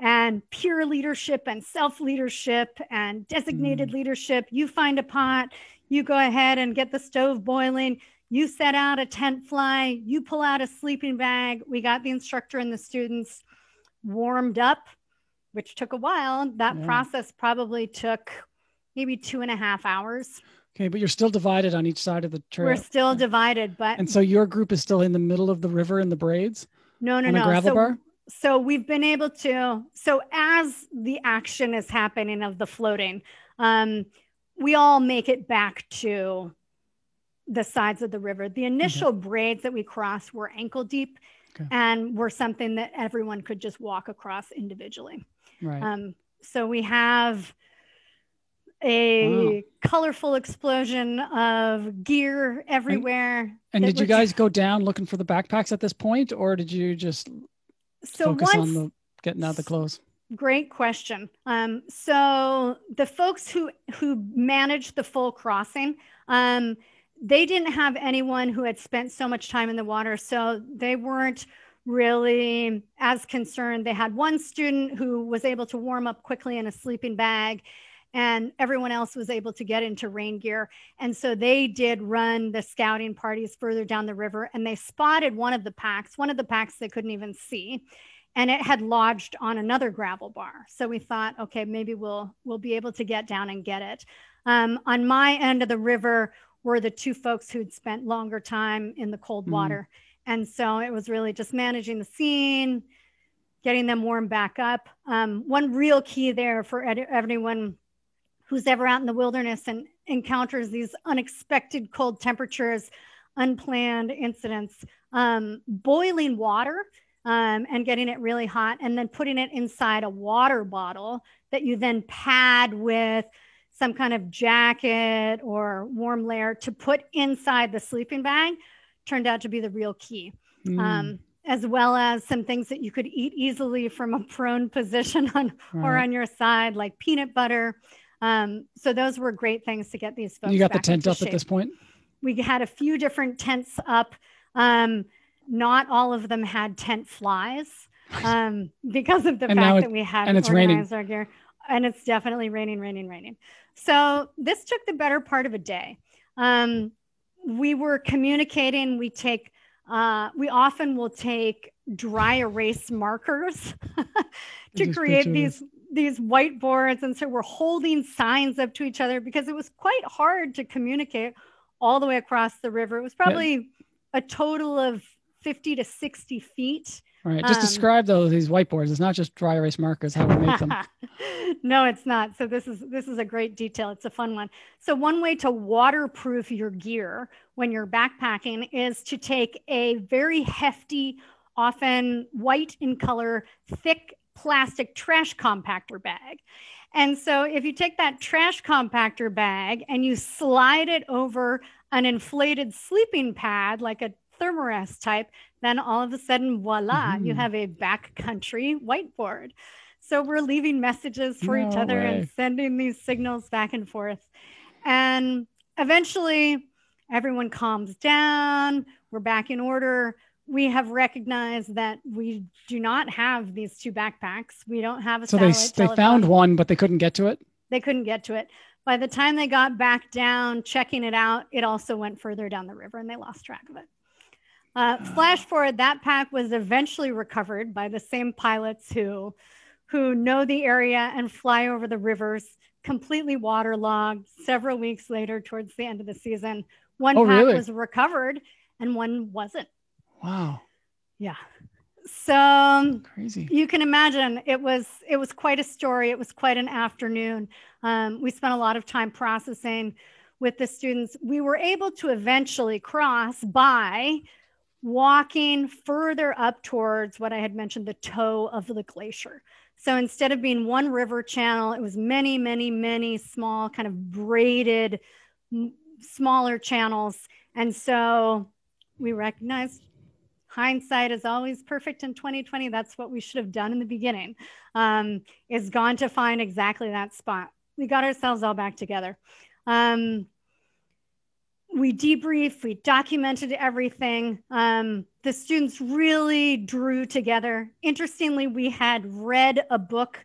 and peer leadership and self leadership and designated mm. leadership you find a pot you go ahead and get the stove boiling you set out a tent fly you pull out a sleeping bag we got the instructor and the students warmed up which took a while that yeah. process probably took maybe two and a half hours Okay, but you're still divided on each side of the trail. We're still divided, but and so your group is still in the middle of the river in the braids. No, no, no. gravel so, bar. So we've been able to. So as the action is happening of the floating, um, we all make it back to the sides of the river. The initial okay. braids that we crossed were ankle deep, okay. and were something that everyone could just walk across individually. Right. Um, so we have a wow. colorful explosion of gear everywhere. And, and did you guys go down looking for the backpacks at this point, or did you just so focus once, on the getting out the clothes? Great question. Um, so the folks who who managed the full crossing, um, they didn't have anyone who had spent so much time in the water, so they weren't really as concerned. They had one student who was able to warm up quickly in a sleeping bag and everyone else was able to get into rain gear. And so they did run the scouting parties further down the river and they spotted one of the packs, one of the packs they couldn't even see. And it had lodged on another gravel bar. So we thought, okay, maybe we'll we'll be able to get down and get it. Um, on my end of the river were the two folks who'd spent longer time in the cold mm. water. And so it was really just managing the scene, getting them warm back up. Um, one real key there for ed- everyone who's ever out in the wilderness and encounters these unexpected cold temperatures, unplanned incidents, um, boiling water um, and getting it really hot, and then putting it inside a water bottle that you then pad with some kind of jacket or warm layer to put inside the sleeping bag turned out to be the real key. Mm. Um, as well as some things that you could eat easily from a prone position on right. or on your side, like peanut butter. Um, so those were great things to get these folks. You got the tent up shape. at this point. We had a few different tents up. Um, not all of them had tent flies um, because of the fact it, that we had and it's raining. our gear. And it's definitely raining, raining, raining. So this took the better part of a day. Um, we were communicating. We take, uh, we often will take dry erase markers to create these these whiteboards, and so we're holding signs up to each other because it was quite hard to communicate all the way across the river. It was probably a total of 50 to 60 feet Right. Just um, describe those these whiteboards. It's not just dry erase markers. How we make them. no, it's not. So this is this is a great detail. It's a fun one. So one way to waterproof your gear when you're backpacking is to take a very hefty, often white in color, thick plastic trash compactor bag. And so if you take that trash compactor bag and you slide it over an inflated sleeping pad like a Thermarest type, then all of a sudden, voila, mm-hmm. you have a backcountry whiteboard. So we're leaving messages for no each other way. and sending these signals back and forth. And eventually, everyone calms down. We're back in order. We have recognized that we do not have these two backpacks. We don't have a so they, they found one, but they couldn't get to it. They couldn't get to it. By the time they got back down, checking it out, it also went further down the river and they lost track of it. Uh, flash forward, that pack was eventually recovered by the same pilots who, who know the area and fly over the rivers, completely waterlogged. Several weeks later, towards the end of the season, one oh, pack really? was recovered and one wasn't. Wow. Yeah. So um, crazy. You can imagine it was it was quite a story. It was quite an afternoon. Um, we spent a lot of time processing with the students. We were able to eventually cross by walking further up towards what I had mentioned, the toe of the glacier. So instead of being one river channel, it was many, many, many small, kind of braided, smaller channels. And so we recognized hindsight is always perfect in 2020. That's what we should have done in the beginning, um, is gone to find exactly that spot. We got ourselves all back together. Um, we debriefed, we documented everything. Um, the students really drew together. Interestingly, we had read a book.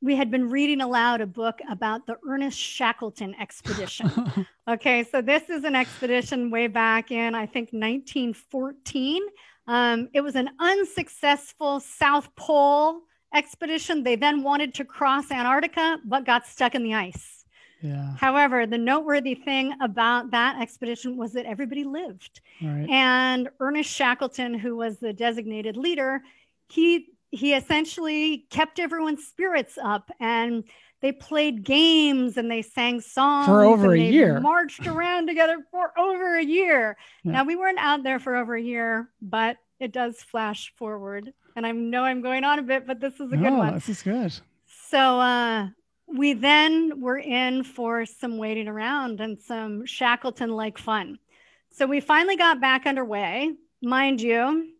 We had been reading aloud a book about the Ernest Shackleton expedition. okay, so this is an expedition way back in, I think, 1914. Um, it was an unsuccessful South Pole expedition. They then wanted to cross Antarctica, but got stuck in the ice. Yeah. However, the noteworthy thing about that expedition was that everybody lived. Right. And Ernest Shackleton, who was the designated leader, he he essentially kept everyone's spirits up and they played games and they sang songs for over a year marched around together for over a year yeah. now we weren't out there for over a year but it does flash forward and i know i'm going on a bit but this is a good one this is good so uh we then were in for some waiting around and some Shackleton like fun. So we finally got back underway. Mind you,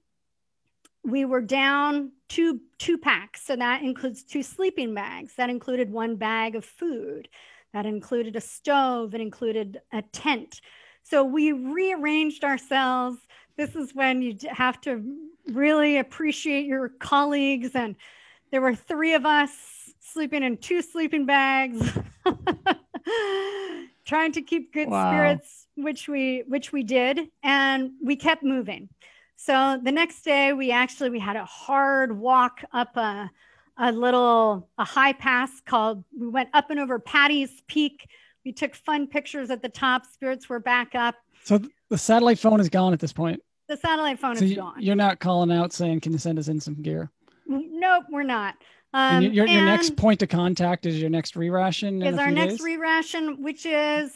we were down two two packs. So that includes two sleeping bags. That included one bag of food. That included a stove. It included a tent. So we rearranged ourselves. This is when you have to really appreciate your colleagues. And there were three of us sleeping in two sleeping bags, trying to keep good wow. spirits, which we which we did, and we kept moving. So the next day, we actually we had a hard walk up a a little a high pass called. We went up and over Patty's Peak. We took fun pictures at the top. Spirits were back up. So the satellite phone is gone at this point. The satellite phone so is you, gone. You're not calling out saying, "Can you send us in some gear?" Nope, we're not. Um, your, your next point of contact is your next re-ration. Is our next re-ration, which is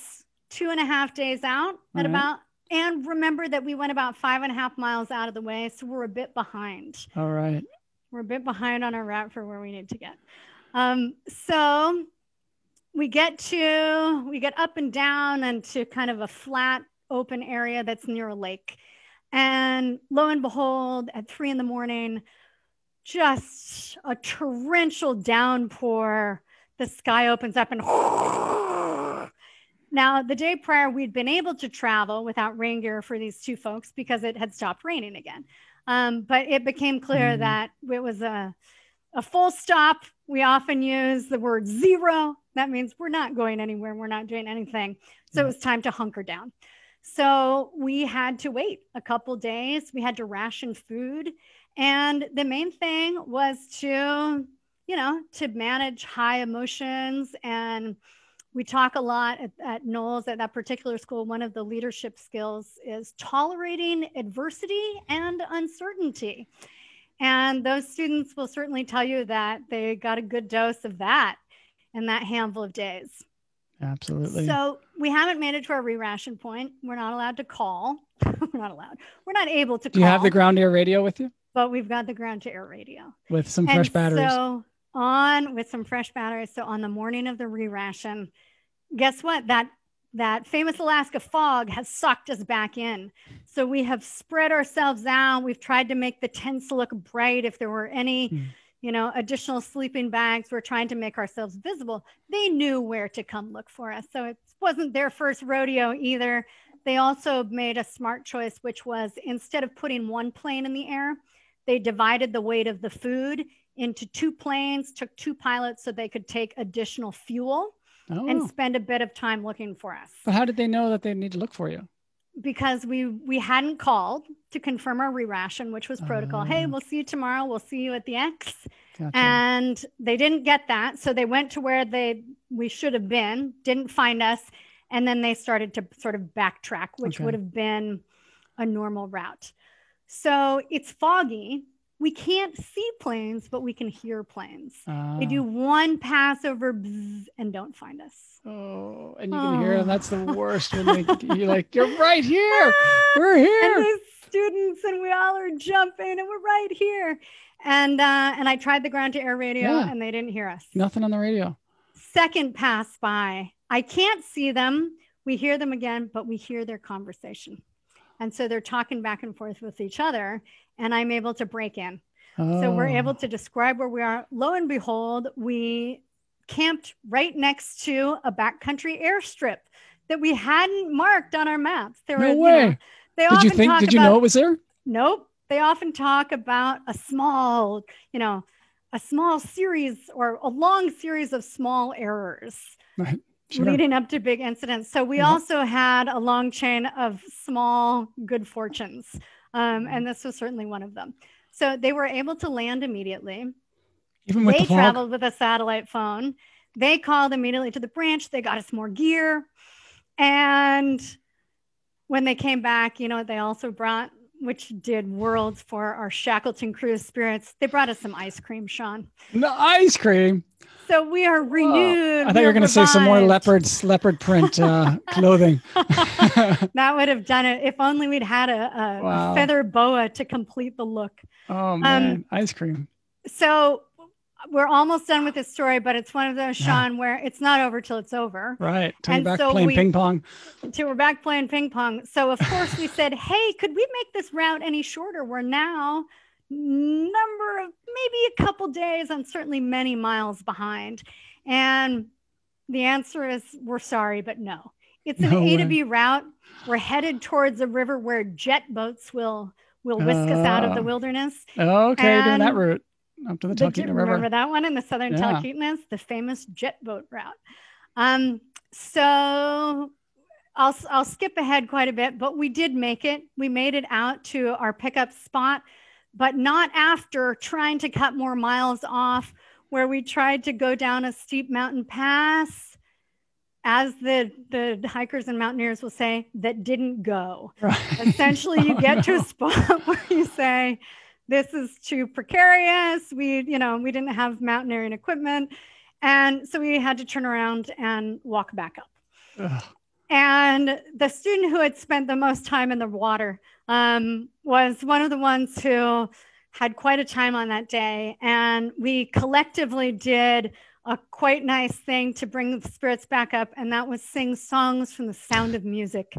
two and a half days out at about. And remember that we went about five and a half miles out of the way, so we're a bit behind. All right. We're a bit behind on our route for where we need to get. Um, so we get to we get up and down and to kind of a flat open area that's near a lake. And lo and behold, at three in the morning, just a torrential downpour. The sky opens up and now the day prior we'd been able to travel without rain gear for these two folks because it had stopped raining again. Um, but it became clear mm. that it was a a full stop. We often use the word zero. That means we're not going anywhere. We're not doing anything. So it was time to hunker down. So we had to wait a couple days. We had to ration food. And the main thing was to, you know, to manage high emotions. And we talk a lot at, at NOLS at that particular school. One of the leadership skills is tolerating adversity and uncertainty. And those students will certainly tell you that they got a good dose of that in that handful of days. Absolutely. So we haven't made it to our re-ration point. We're not allowed to call. We're not allowed. We're not able to. Do you have the ground air radio with you? But we've got the ground to air radio with some fresh and batteries. So on with some fresh batteries. So on the morning of the re-ration, guess what? That that famous Alaska fog has sucked us back in. So we have spread ourselves out. We've tried to make the tents look bright. If there were any. Mm you know, additional sleeping bags. We're trying to make ourselves visible. They knew where to come look for us. So it wasn't their first rodeo either. They also made a smart choice, which was instead of putting one plane in the air, they divided the weight of the food into two planes, took two pilots so they could take additional fuel oh. and spend a bit of time looking for us. But how did they know that they need to look for you? because we we hadn't called to confirm our re-ration, which was protocol. Hey, oh. we'll see you tomorrow. We'll see you at the X. Gotcha. And they didn't get that, so they went to where they we should have been, didn't find us, and then they started to sort of backtrack, which okay. would have been a normal route. So it's foggy we can't see planes, but we can hear planes. Uh, they do ah. one pass over and don't find us. Oh, and you can oh. hear them. That's the worst when they, you're like, you're right here. We're here. And the students and we all are jumping and we're right here. And uh, and I tried the ground to air radio yeah. and they didn't hear us. Nothing on the radio. Second pass by. I can't see them. We hear them again, but we hear their conversation. And so they're talking back and forth with each other and I'm able to break in. Oh. So we're oh. able to describe where we are. Lo and behold, we camped right next to a backcountry airstrip that we hadn't marked on our maps. There no way. You know, they did you think? Did you about, know it was there? Nope. They often talk about a small, you know, a small series or a long series of small errors. Right. Sure. leading up to big incidents. So we also had a long chain of small good fortunes. Um, and this was certainly one of them. So they were able to land immediately. Even with they the traveled with a satellite phone. They called immediately to the branch. They got us more gear. And when they came back, you know what they also brought, which did worlds for our Shackleton cruise spirits. They brought us some ice cream, Sean. No ice cream. So we are renewed. I thought you were going to say some more leopards, leopard print uh, clothing. that would have done it. If only we'd had a, a wow. feather boa to complete the look. Oh man, um, ice cream. So we're almost done with this story, but it's one of those, Sean, yeah. where it's not over till it's over. Right. Till and back so playing we, ping pong. Till we're back playing ping pong. So of course we said, hey, could we make this route any shorter? We're now number of maybe a couple days and certainly many miles behind. And the answer is we're sorry, but no. It's an no A to B route. We're headed towards a river where jet boats will will whisk uh, us out of the ah. wilderness. Okay, and doing that route up to the Talkeetna River. Remember that one in the southern yeah. Talkeetnas, the famous jet boat route. Um, so I'll I'll skip ahead quite a bit, but we did make it. We made it out to our pickup spot but not after trying to cut more miles off where we tried to go down a steep mountain pass as the the hikers and mountaineers will say that didn't go right. essentially you oh, get no. to a spot where you say this is too precarious. We, you know, we didn't have mountaineering equipment. And so we had to turn around and walk back up. Ugh. And the student who had spent the most time in the water um, was one of the ones who had quite a time on that day. And we collectively did a quite nice thing to bring the spirits back up, and that was sing songs from the sound of music.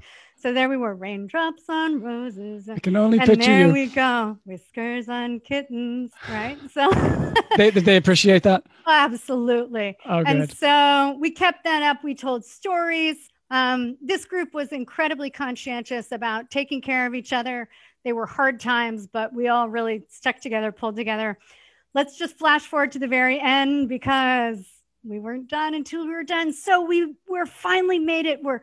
So there we were, raindrops on roses. I can only and picture there you. we go, whiskers on kittens, right? So they, did they appreciate that? Absolutely. Oh, and so we kept that up. We told stories. Um, this group was incredibly conscientious about taking care of each other. They were hard times, but we all really stuck together, pulled together let's just flash forward to the very end because we weren't done until we were done. So we we're finally made it. We're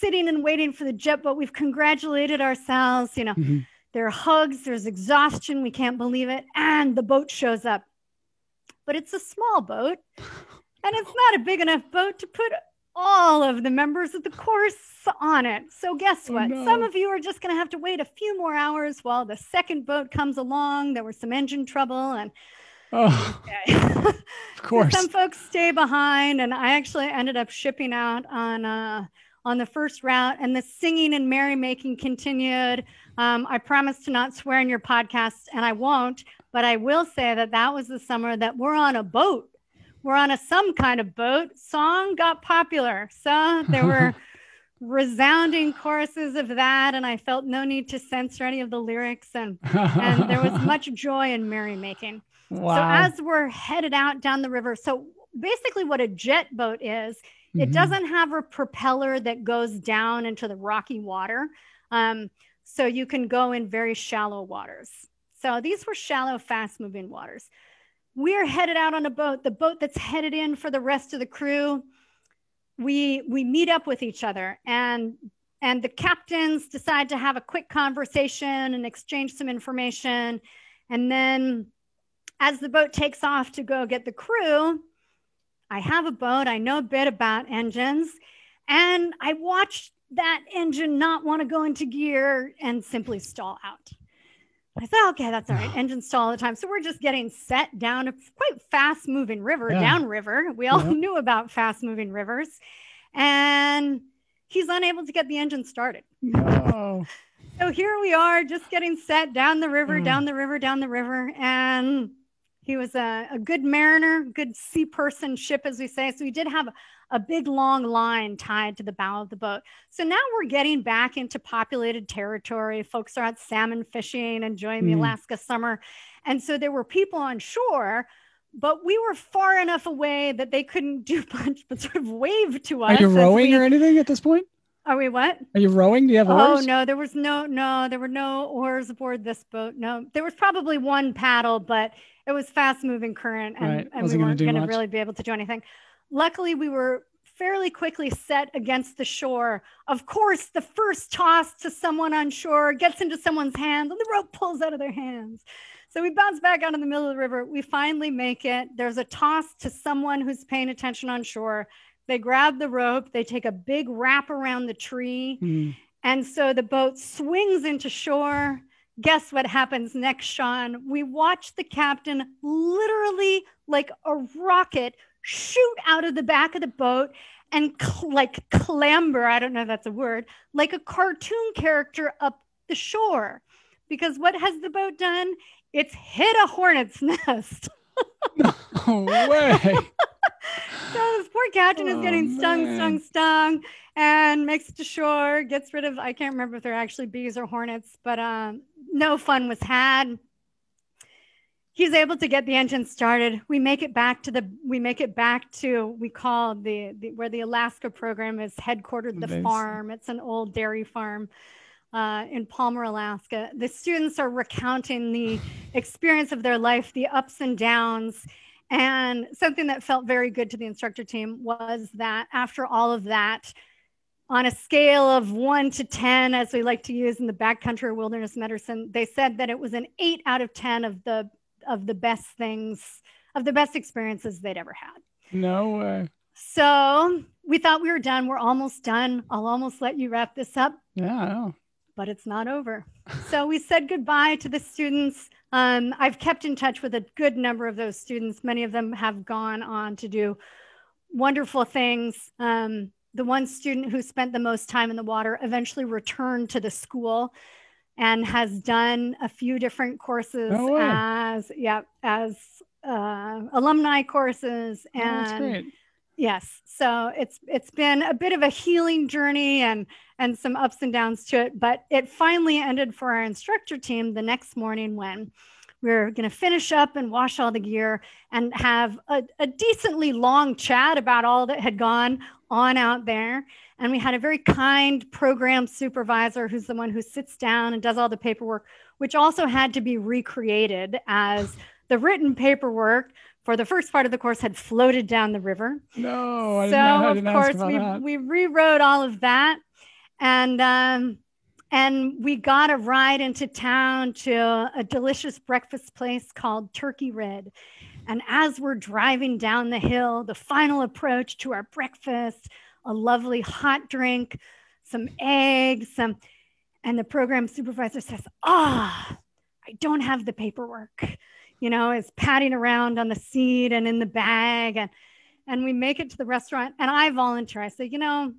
sitting and waiting for the jet boat. We've congratulated ourselves. You know, mm-hmm. there are hugs, there's exhaustion. We can't believe it. And the boat shows up. But it's a small boat. And it's not a big enough boat to put all of the members of the course on it. So, guess what? Oh, no. Some of you are just going to have to wait a few more hours while the second boat comes along. There was some engine trouble, and Oh, of course. Some folks stay behind, and I actually ended up shipping out on uh, on the first route, and the singing and merrymaking continued. Um, I promise to not swear in your podcast, and I won't. But I will say that that was the summer that we're on a boat. We're on a some kind of boat. Song got popular, so there were. resounding choruses of that and i felt no need to censor any of the lyrics and and there was much joy in merrymaking Wow. So as we're headed out down the river, so basically what a jet boat is, mm-hmm. it doesn't have a propeller that goes down into the rocky water. Um, so you can go in very shallow waters. So these were shallow, fast moving waters. We're headed out on a boat, the boat that's headed in for the rest of the crew. We we meet up with each other and and the captains decide to have a quick conversation and exchange some information. And then as the boat takes off to go get the crew, I have a boat. I know a bit about engines. And I watched that engine not want to go into gear and simply stall out. I said, okay, that's all right. Engine stall all the time. So we're just getting set down a quite fast moving river, yeah. downriver. We all yeah. knew about fast moving rivers. And he's unable to get the engine started. No. so here we are, just getting set down the river, mm. down the river, down the river. And he was a, a good mariner, good sea person ship, as we say. So he did have a, a big long line tied to the bow of the boat. So now we're getting back into populated territory. Folks are out salmon fishing, enjoying mm. the Alaska summer. And so there were people on shore, but we were far enough away that they couldn't do much but sort of wave to us. Are you rowing we, or anything at this point? Are we what? Are you rowing? Do you have oars? Oh no, there was no no, there were no oars aboard this boat. No, there was probably one paddle, but it was fast moving current and, right. and we weren't going to really be able to do anything. Luckily, we were fairly quickly set against the shore. Of course, the first toss to someone on shore gets into someone's hands and the rope pulls out of their hands. So we bounce back out in the middle of the river. We finally make it. There's a toss to someone who's paying attention on shore. They grab the rope, they take a big wrap around the tree. Mm. And so the boat swings into shore guess what happens next, Sean? We watch the captain literally like a rocket shoot out of the back of the boat and cl- like clamber, I don't know if that's a word, like a cartoon character up the shore. Because what has the boat done? It's hit a hornet's nest. no way. so this poor captain oh, is getting stung, man. stung, stung, and makes it to shore, gets rid of, I can't remember if they're actually bees or hornets, but um, no fun was had. He's able to get the engine started. We make it back to the we make it back to we call the, the where the Alaska program is headquartered the farm. It's an old dairy farm. Uh, in Palmer, Alaska. The students are recounting the experience of their life, the ups and downs. And something that felt very good to the instructor team was that after all of that, on a scale of one to 10, as we like to use in the backcountry wilderness medicine, they said that it was an eight out of 10 of the of the best things, of the best experiences they'd ever had. No way. So we thought we were done. We're almost done. I'll almost let you wrap this up. Yeah, But it's not over. so we said goodbye to the students Um, I've kept in touch with a good number of those students. Many of them have gone on to do wonderful things. Um, the one student who spent the most time in the water eventually returned to the school and has done a few different courses oh, as yeah as uh, alumni courses oh, and oh, yes so it's it's been a bit of a healing journey and and some ups and downs to it but it finally ended for our instructor team the next morning when we are going to finish up and wash all the gear and have a, a decently long chat about all that had gone on out there and we had a very kind program supervisor who's the one who sits down and does all the paperwork, which also had to be recreated as the written paperwork for the first part of the course had floated down the river. No, I so I of course we, that. we rewrote all of that, and um, and we got a ride into town to a delicious breakfast place called Turkey Red. And as we're driving down the hill, the final approach to our breakfast, a lovely hot drink, some eggs, some, and the program supervisor says, Ah, oh, I don't have the paperwork. You know, is patting around on the seat and in the bag. And, and we make it to the restaurant. And I volunteer. I say, you know,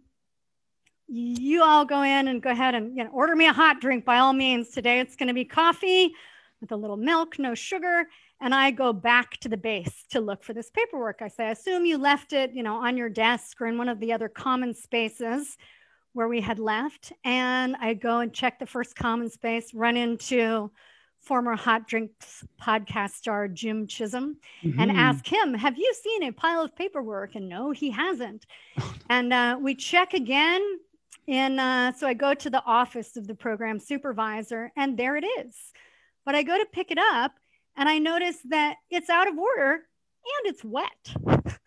you all go in and go ahead and you know, order me a hot drink by all means. Today it's going to be coffee with a little milk, no sugar and I go back to the base to look for this paperwork. I say, I assume you left it, you know, on your desk or in one of the other common spaces where we had left. And I go and check the first common space, run into former Hot Drinks podcast star Jim Chisholm mm-hmm. and ask him, Have you seen a pile of paperwork? And no, he hasn't. and uh, we check again. And uh, so I go to the office of the program supervisor, and there it is. But I go to pick it up, and I notice that it's out of order and it's wet.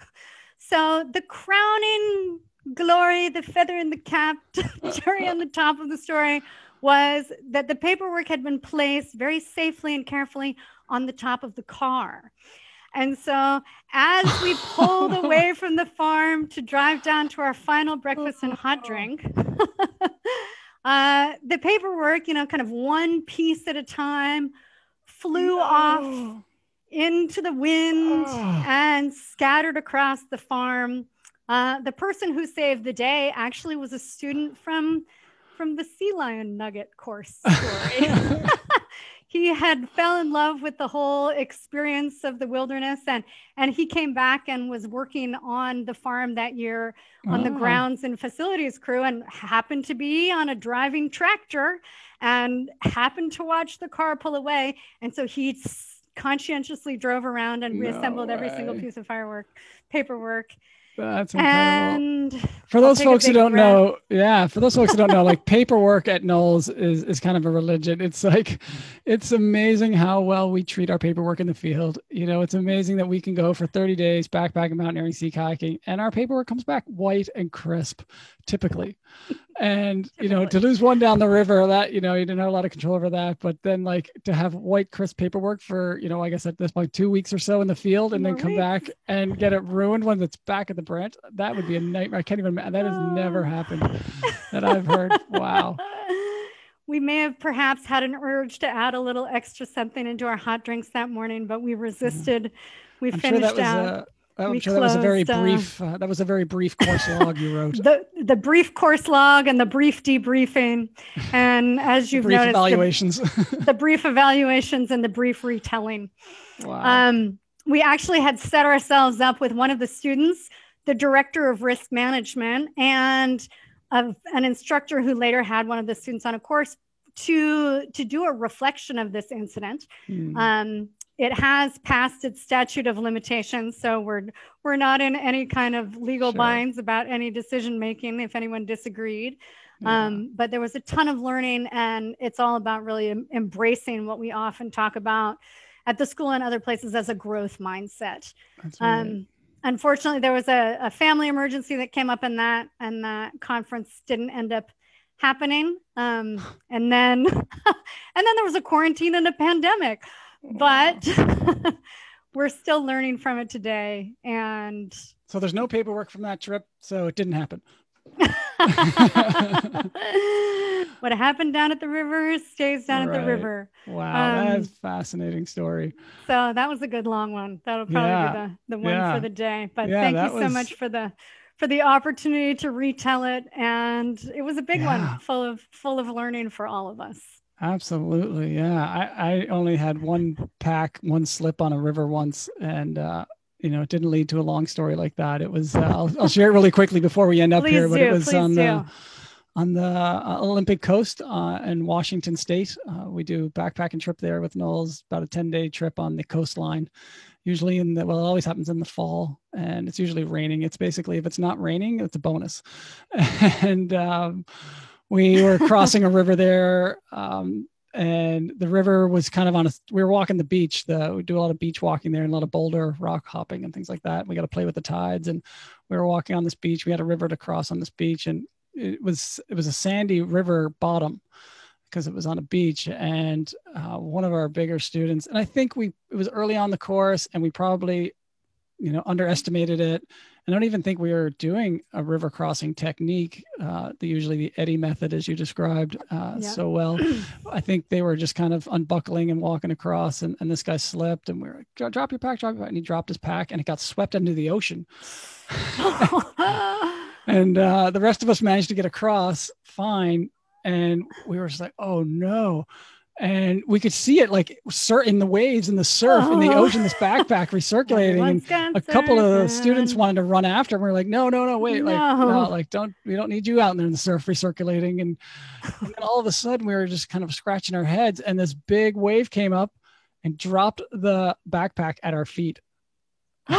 so the crowning glory, the feather in the cap, cherry on the top of the story was that the paperwork had been placed very safely and carefully on the top of the car. And so, as we pulled away from the farm to drive down to our final breakfast and hot drink, uh, the paperwork, you know, kind of one piece at a time, flew no. off into the wind oh. and scattered across the farm. Uh, the person who saved the day actually was a student from from the sea lion nugget course story. He had fell in love with the whole experience of the wilderness and and he came back and was working on the farm that year on oh. the grounds and facilities crew and happened to be on a driving tractor and happened to watch the car pull away. And so he conscientiously drove around and reassembled no every single piece of firework paperwork that's incredible. And for those folks who don't breath. know, yeah, for those folks who don't know, like paperwork at NOLS is is kind of a religion. It's like it's amazing how well we treat our paperwork in the field. You know, it's amazing that we can go for 30 days backpacking, mountaineering, sea kayaking, and our paperwork comes back white and crisp, typically. And you know, to lose one down the river, that you know, you didn't have a lot of control over that. But then like to have white crisp paperwork for, you know, I guess at this point two weeks or so in the field and then come back and get it ruined when it's back at the branch, that would be a nightmare. I can't even. That has never happened that I've heard. Wow. We may have perhaps had an urge to add a little extra something into our hot drinks that morning, but we resisted. We I'm finished sure out. A, I'm we sure closed, that was a very uh, brief. Uh, that was a very brief course log you wrote. The the brief course log and the brief debriefing, and as you've brief noticed, evaluations. The, the, brief evaluations and the brief retelling. Wow. Um, we actually had set ourselves up with one of the students the director of risk management and of an instructor who later had one of the students on a course to to do a reflection of this incident. Mm. Um, it has passed its statute of limitations, so we're we're not in any kind of legal sure. binds about any decision making if anyone disagreed. Yeah. Um, but there was a ton of learning, and it's all about really em- embracing what we often talk about at the school and other places as a growth mindset. Um, unfortunately, there was a, a, family emergency that came up in that, and that conference didn't end up happening. Um, and then, and then there was a quarantine and a pandemic. But we're still learning from it today. And so there's no paperwork from that trip, so it didn't happen. what happened down at the river stays down right. at the river. Wow, um, that's fascinating story. So that was a good long one. That'll probably yeah. be the, the one yeah. for the day. But yeah, thank you so was... much for the for the opportunity to retell it. And it was a big one, full of full of learning for all of us. Absolutely. Yeah. I, I only had one pack, one slip on a river once, and uh, you know, it didn't lead to a long story like that. It was, uh, I'll, I'll, share it really quickly before we end up please here, but it was on do. the, on the uh, Olympic coast uh, in Washington state. Uh, we do backpacking trip there with NOLS, about a 10 day trip on the coastline. Usually in the, well, it always happens in the fall and it's usually raining. It's basically, if it's not raining, it's a bonus. and, um, we were crossing a river there um, and the river was kind of on a we were walking the beach the we do a lot of beach walking there and a lot of boulder rock hopping and things like that. We got to play with the tides and we were walking on this beach. We had a river to cross on this beach and it was it was a sandy river bottom because it was on a beach and uh, one of our bigger students and i think we it was early on the course and we probably you know underestimated it I don't even think we were doing a river crossing technique, uh, the usually the eddy method as you described uh, yeah. so well. I think they were just kind of unbuckling and walking across, and, and this guy slipped, and we are like, "Drop your pack, drop your pack," and he dropped his pack, and it got swept into the ocean. and uh, the rest of us managed to get across fine, and we were just like, "Oh no!" And we could see it like in the waves in the surf oh. in the ocean this backpack recirculating and a couple of the students wanted to run after and we are like no no no wait no. like no. like don't we don't need you out there in the surf recirculating. And, and then all of a sudden we were just kind of scratching our heads and this big wave came up and dropped the backpack at our feet.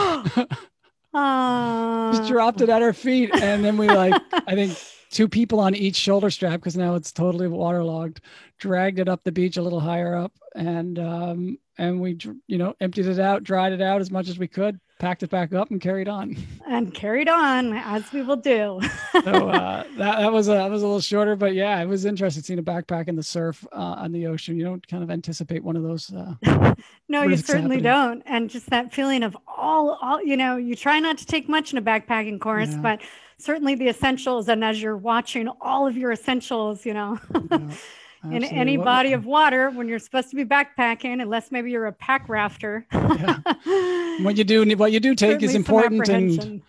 Just dropped it at our feet and then we like i think two people on each shoulder strap because now it's totally waterlogged dragged it up the beach a little higher up and um, and we you know emptied it out dried it out as much as we could packed it back up and carried on and carried on as we will do so uh, that, that was a that was a little shorter but yeah it was interesting seeing a backpack in the surf uh, on the ocean you don't kind of anticipate one of those uh, no you certainly happening. don't and just that feeling of all all you know you try not to take much in a backpacking course yeah. but certainly the essentials and as you're watching all of your essentials you know yeah. in any body of water when you're supposed to be backpacking, unless maybe you're a pack rafter. yeah. What you do, what you do take Certainly is important, and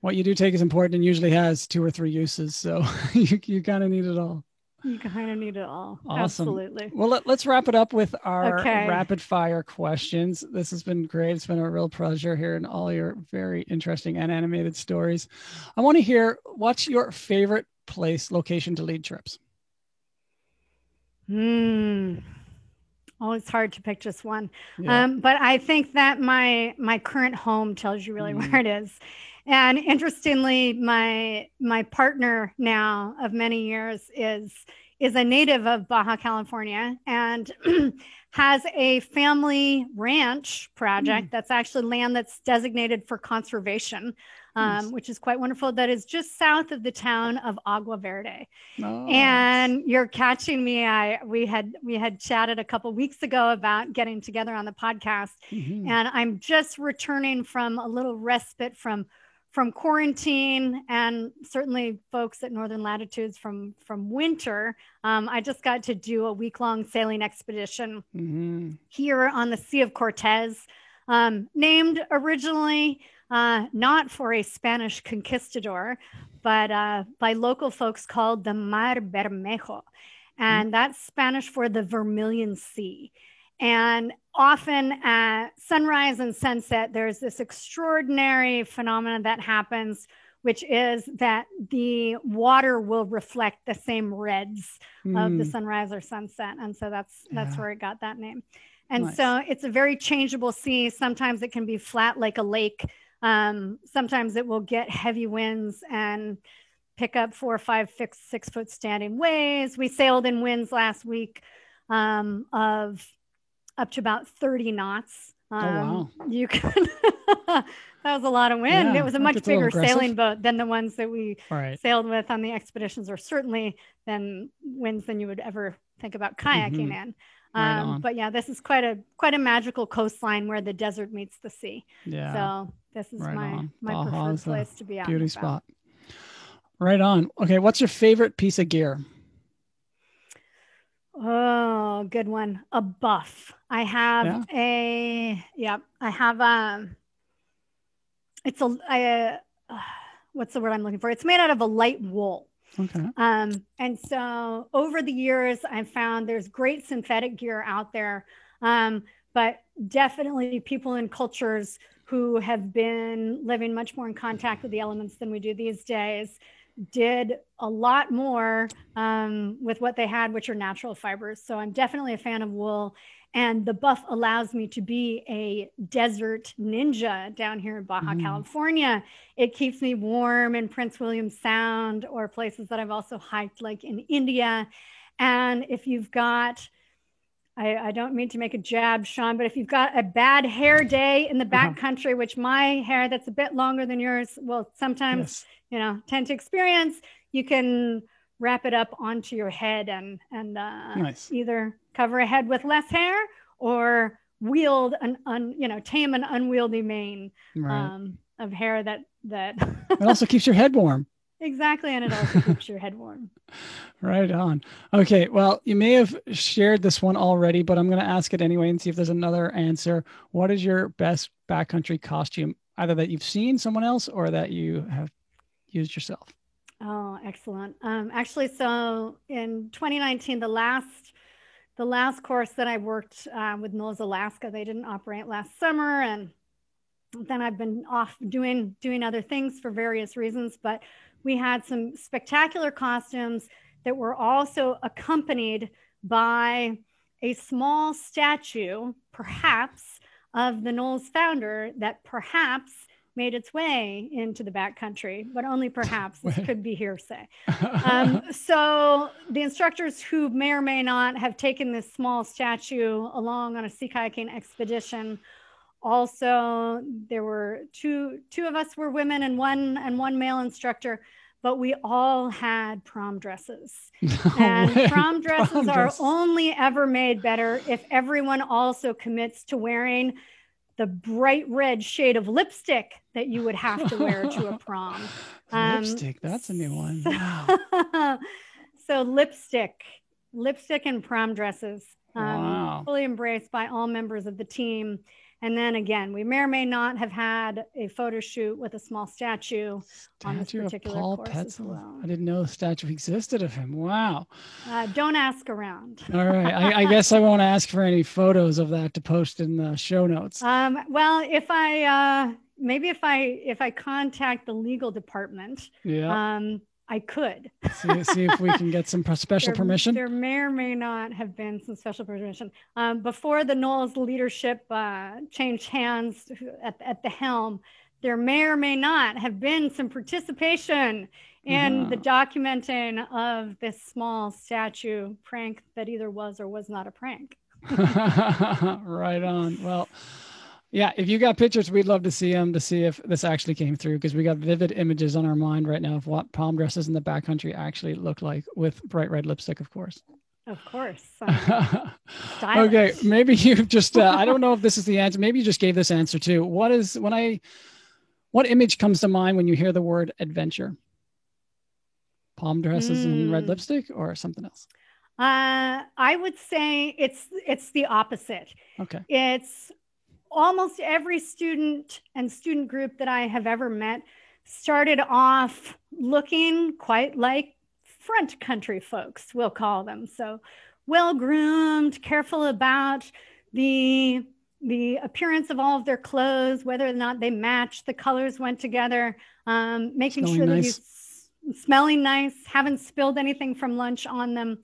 what you do take is important, and usually has two or three uses. So you you kind of need it all. You kind of need it all. Awesome. Absolutely. Well, let, us wrap it up with our okay. rapid fire questions. This has been great. It's been a real pleasure hearing all your very interesting and animated stories. I want to hear what's your favorite place, location to lead trips? Hmm. Oh, it's hard to pick just one. Yeah. Um, but I think that my my current home tells you really mm. where it is. And interestingly, my my partner now of many years is is a native of Baja California and has a family ranch project mm. that's actually land that's designated for conservation um, which is quite wonderful. That is just south of the town of Agua Verde. Oh. And you're catching me. I we had we had chatted a couple weeks ago about getting together on the podcast, mm-hmm. and I'm just returning from a little respite from from quarantine and certainly folks at northern latitudes from from winter um, i just got to do a week long sailing expedition mm-hmm. here on the sea of cortez um, named originally uh, not for a Spanish conquistador, but uh, by local folks called the Mar Bermejo. And mm-hmm. that's Spanish for the Vermilion Sea. And often at sunrise and sunset, there's this extraordinary phenomenon that happens, which is that the water will reflect the same reds mm. of the mm. sunrise or sunset. And so that's that's yeah. where it got that name. And nice. so it's a very changeable sea. Sometimes it can be flat like a lake. Um, sometimes it will get heavy winds and pick up four, five, six, six foot standing waves. We sailed in winds last week um, of up to about 30 knots. Um, oh, wow. You can, that was a lot of wind. Yeah, it was a much bigger sailing boat than the ones that we right. sailed with on the expeditions, or certainly than winds than you would ever think about kayaking mm-hmm. in. Right um, but yeah, this is quite a quite a magical coastline where the desert meets the sea. Yeah. So this is right my on. my Baja preferred place to be out. Beauty spot. Right on. Okay, what's your favorite piece of gear? Oh, good one. A buff. I have yeah. a yeah. I have um. It's a, a uh, what's the word I'm looking for? It's made out of a light wool. Okay. Um, and so over the years, I've found there's great synthetic gear out there, um, but definitely people in cultures who have been living much more in contact with the elements than we do these days did a lot more um, with what they had, which are natural fibers. So I'm definitely a fan of wool. And the buff allows me to be a desert ninja down here in Baja mm. California. It keeps me warm in Prince William Sound or places that I've also hiked, like in India. And if you've got, I, I, don't mean to make a jab, Sean, but if you've got a bad hair day in the back uh-huh. country, which my hair that's a bit longer than yours will sometimes, yes. you know, tend to experience, you can wrap it up onto your head and and uh, nice. either cover a head with less hair or wield an un, you know tame an unwieldy mane right. um, of hair that that it also keeps your head warm exactly and it also keeps your head warm right on okay well you may have shared this one already but i'm going to ask it anyway and see if there's another answer what is your best backcountry costume either that you've seen someone else or that you have used yourself Oh, excellent. Um, actually, so in 2019, the last the last course that I worked uh, with NOLS Alaska, they didn't operate last summer, and then I've been off doing doing other things for various reasons. But we had some spectacular costumes that were also accompanied by a small statue, perhaps of the NOLS founder, that perhaps made its way into the backcountry, but only perhaps this could be hearsay. Um, so the instructors who may or may not have taken this small statue along on a sea kayaking expedition. Also, there were two two of us were women and one and one male instructor, but we all had prom dresses. No and way. prom dresses prom are dress. only ever made better if everyone also commits to wearing the bright red shade of lipstick that you would have to wear to a prom. Um, lipstick, that's a new one. Wow. so lipstick, lipstick and prom dresses, um, wow. fully embraced by all members of the team. And then again, we may or may not have had a photo shoot with a small statue, statue on this particular Paul course Petzoldt. as well. I didn't know a statue existed of him. Wow. Uh, don't ask around. All right. I, I, guess I won't ask for any photos of that to post in the show notes. Um, well, if I uh, maybe if I if I contact the legal department, yeah. Um, I could. see, see if we can get some special there, permission. There may or may not have been some special permission. Um, before the NOLS leadership uh, changed hands at, at the helm, there may or may not have been some participation in the documenting of this small statue prank that either was or was not a prank. right on. Well, yeah, if you got pictures, we'd love to see them to see if this actually came through because we got vivid images on our mind right now of what palm dresses in the backcountry actually look like with bright red lipstick, of course. Of course. Um, okay, maybe you've just, uh, I don't know if this is the answer. Maybe you just gave this answer too. What is, when I, what image comes to mind when you hear the word adventure? Palm dresses mm. and red hmm. lipstick or something else? Uh, I would say it's it's the opposite. Okay. It's almost every student and student group that I have ever met started off looking quite like front country folks, we'll call them. So well groomed, careful about the the appearance of all of their clothes, whether or not they match, the colors went together, um, making smelling sure nice. that you smelling nice, haven't spilled anything from lunch on them.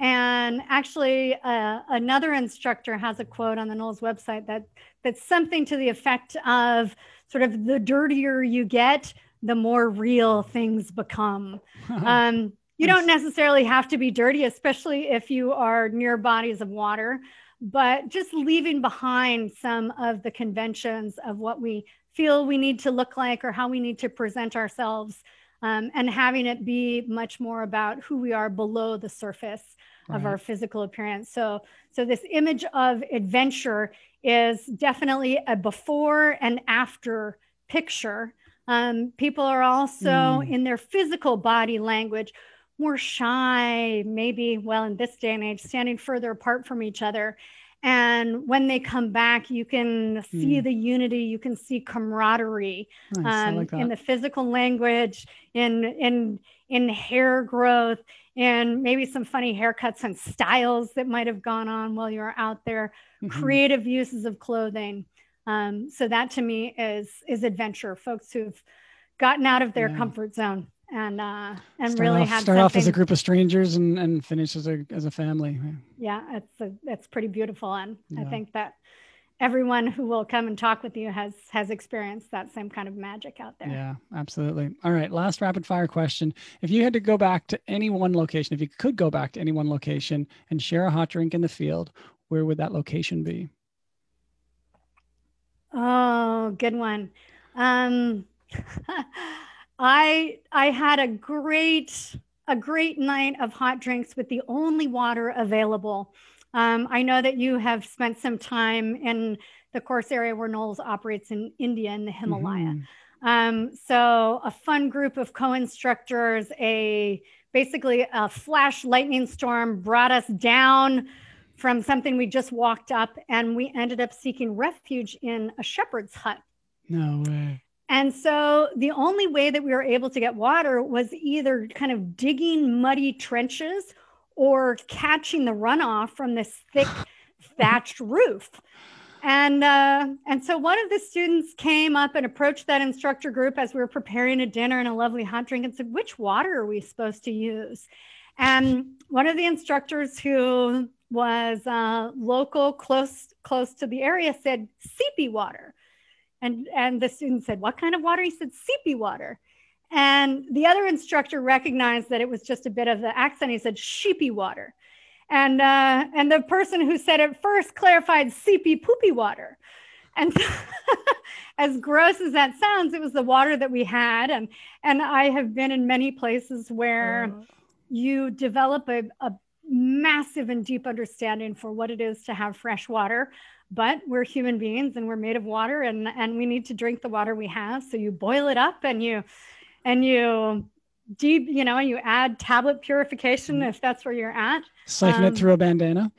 And actually, uh, another instructor has a quote on the NOLS website that that's something to the effect of sort of the dirtier you get, the more real things become. um, you don't necessarily have to be dirty, especially if you are near bodies of water, but just leaving behind some of the conventions of what we feel we need to look like or how we need to present ourselves um, and having it be much more about who we are below the surface right. of our physical appearance. So, so this image of adventure is definitely a before and after picture. Um, people are also mm. in their physical body language more shy, maybe, well, in this day and age, standing further apart from each other. And when they come back, you can see mm. the unity, you can see camaraderie nice. um, like in the physical language, in in in hair growth, and maybe some funny haircuts and styles that might have gone on while you were out there, mm-hmm. creative uses of clothing. Um, so that to me is is adventure. Folks who've gotten out of their yeah. comfort zone and uh and start really off, had start off as a group of strangers and and finish as a as a family yeah it's a, it's pretty beautiful and yeah. i think that everyone who will come and talk with you has has experienced that same kind of magic out there. Yeah absolutely. All right last rapid fire question. If you had to go back to any one location if you could go back to any one location and share a hot drink in the field where would that location be? Oh good one. Um I I had a great a great night of hot drinks with the only water available. Um, I know that you have spent some time in the course area where NOLS operates in India in the Himalaya. Mm-hmm. Um, so a fun group of co-instructors, a basically a flash lightning storm brought us down from something we just walked up, and we ended up seeking refuge in a shepherd's hut. No way. And so the only way that we were able to get water was either kind of digging muddy trenches or catching the runoff from this thick thatched roof. And uh, and so one of the students came up and approached that instructor group as we were preparing a dinner and a lovely hot drink and said, "Which water are we supposed to use?" And one of the instructors who was uh, local, close close to the area, said, "Seepy water." And, and the student said, What kind of water? He said, Seepy water. And the other instructor recognized that it was just a bit of the accent. He said, Sheepy water. And, uh, and the person who said it first clarified, Seepy poopy water. And as gross as that sounds, it was the water that we had. And, and I have been in many places where uh. you develop a, a massive and deep understanding for what it is to have fresh water but we're human beings and we're made of water and and we need to drink the water we have so you boil it up and you and you deep you know you add tablet purification if that's where you're at siphon um, it through a bandana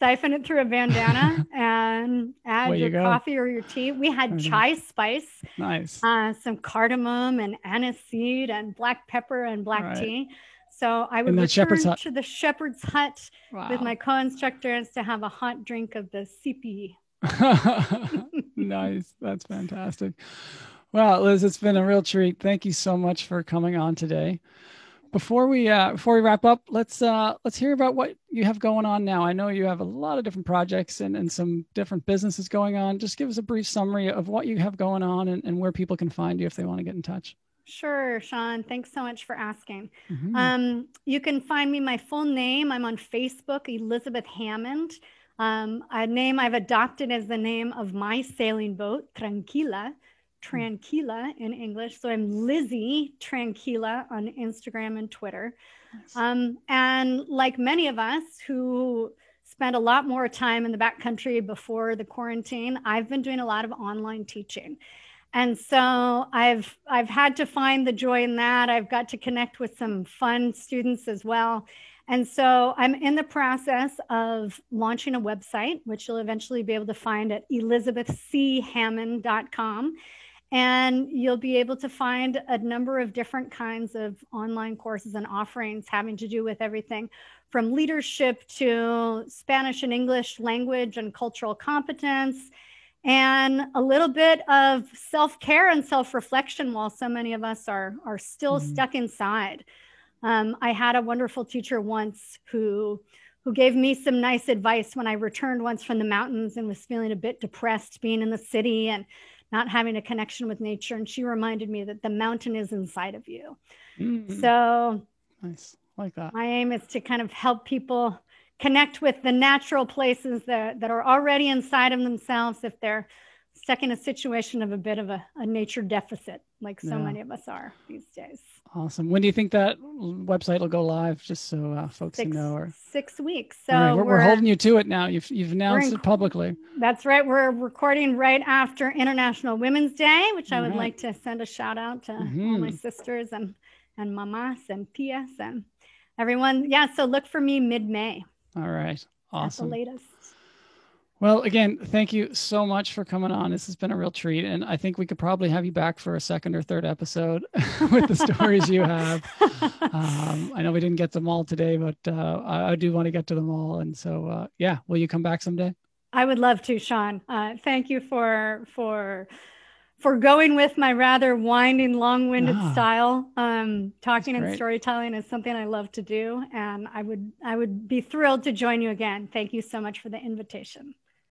siphon it through a bandana and add your you coffee or your tea we had mm-hmm. chai spice nice uh, some cardamom and anise seed and black pepper and black right. tea so I would return shepherd's hut. to the shepherd's hut wow. with my co-instructors to have a hot drink of the CP. nice. That's fantastic. Well, Liz, it's been a real treat. Thank you so much for coming on today. Before we uh, before we wrap up, let's uh, let's hear about what you have going on now. I know you have a lot of different projects and, and some different businesses going on. Just give us a brief summary of what you have going on and, and where people can find you if they want to get in touch. Sure, Sean. Thanks so much for asking. Mm-hmm. Um, you can find me my full name. I'm on Facebook, Elizabeth Hammond. Um, a name I've adopted as the name of my sailing boat, Tranquila, Tranquila in English. So I'm Lizzie Tranquila on Instagram and Twitter. Um, and like many of us who spent a lot more time in the backcountry before the quarantine, I've been doing a lot of online teaching and so I've I've had to find the joy in that. I've got to connect with some fun students as well. And so I'm in the process of launching a website, which you'll eventually be able to find at elizabethchammond.com. And you'll be able to find a number of different kinds of online courses and offerings having to do with everything from leadership to Spanish and English language and cultural competence and a little bit of self-care and self-reflection while so many of us are are still mm-hmm. stuck inside um, i had a wonderful teacher once who who gave me some nice advice when i returned once from the mountains and was feeling a bit depressed being in the city and not having a connection with nature and she reminded me that the mountain is inside of you. Mm-hmm. so nice. Like that. my aim is to kind of help people connect with the natural places that, that are already inside of themselves if they're in a situation of a bit of a, a nature deficit, like so yeah. many of us are these days. Awesome. When do you think that website will go live? Just so uh, folks six, know. Or... Six weeks. So right. we're, we're, holding you to it now. You've you've announced it publicly. That's right. We're recording right after International Women's Day, which I would right. like to send a shout out to mm-hmm. all my sisters and and mamas and tias and everyone. Yeah. So look for me mid May. All right. Awesome. the latest. Well, again, thank you so much for coming on. This has been a real treat. And I think we could probably have you back for a second or third episode with the stories you have. Um, I know we didn't get them all today, but uh, I, do want to get to them all. And so, uh, yeah, will you come back someday? I would love to, Sean. Uh, thank you for, for, for going with my rather winding, long-winded ah, style. Um, talking and storytelling is something I love to do, and I would I would be thrilled to join you again. Thank you so much for the invitation.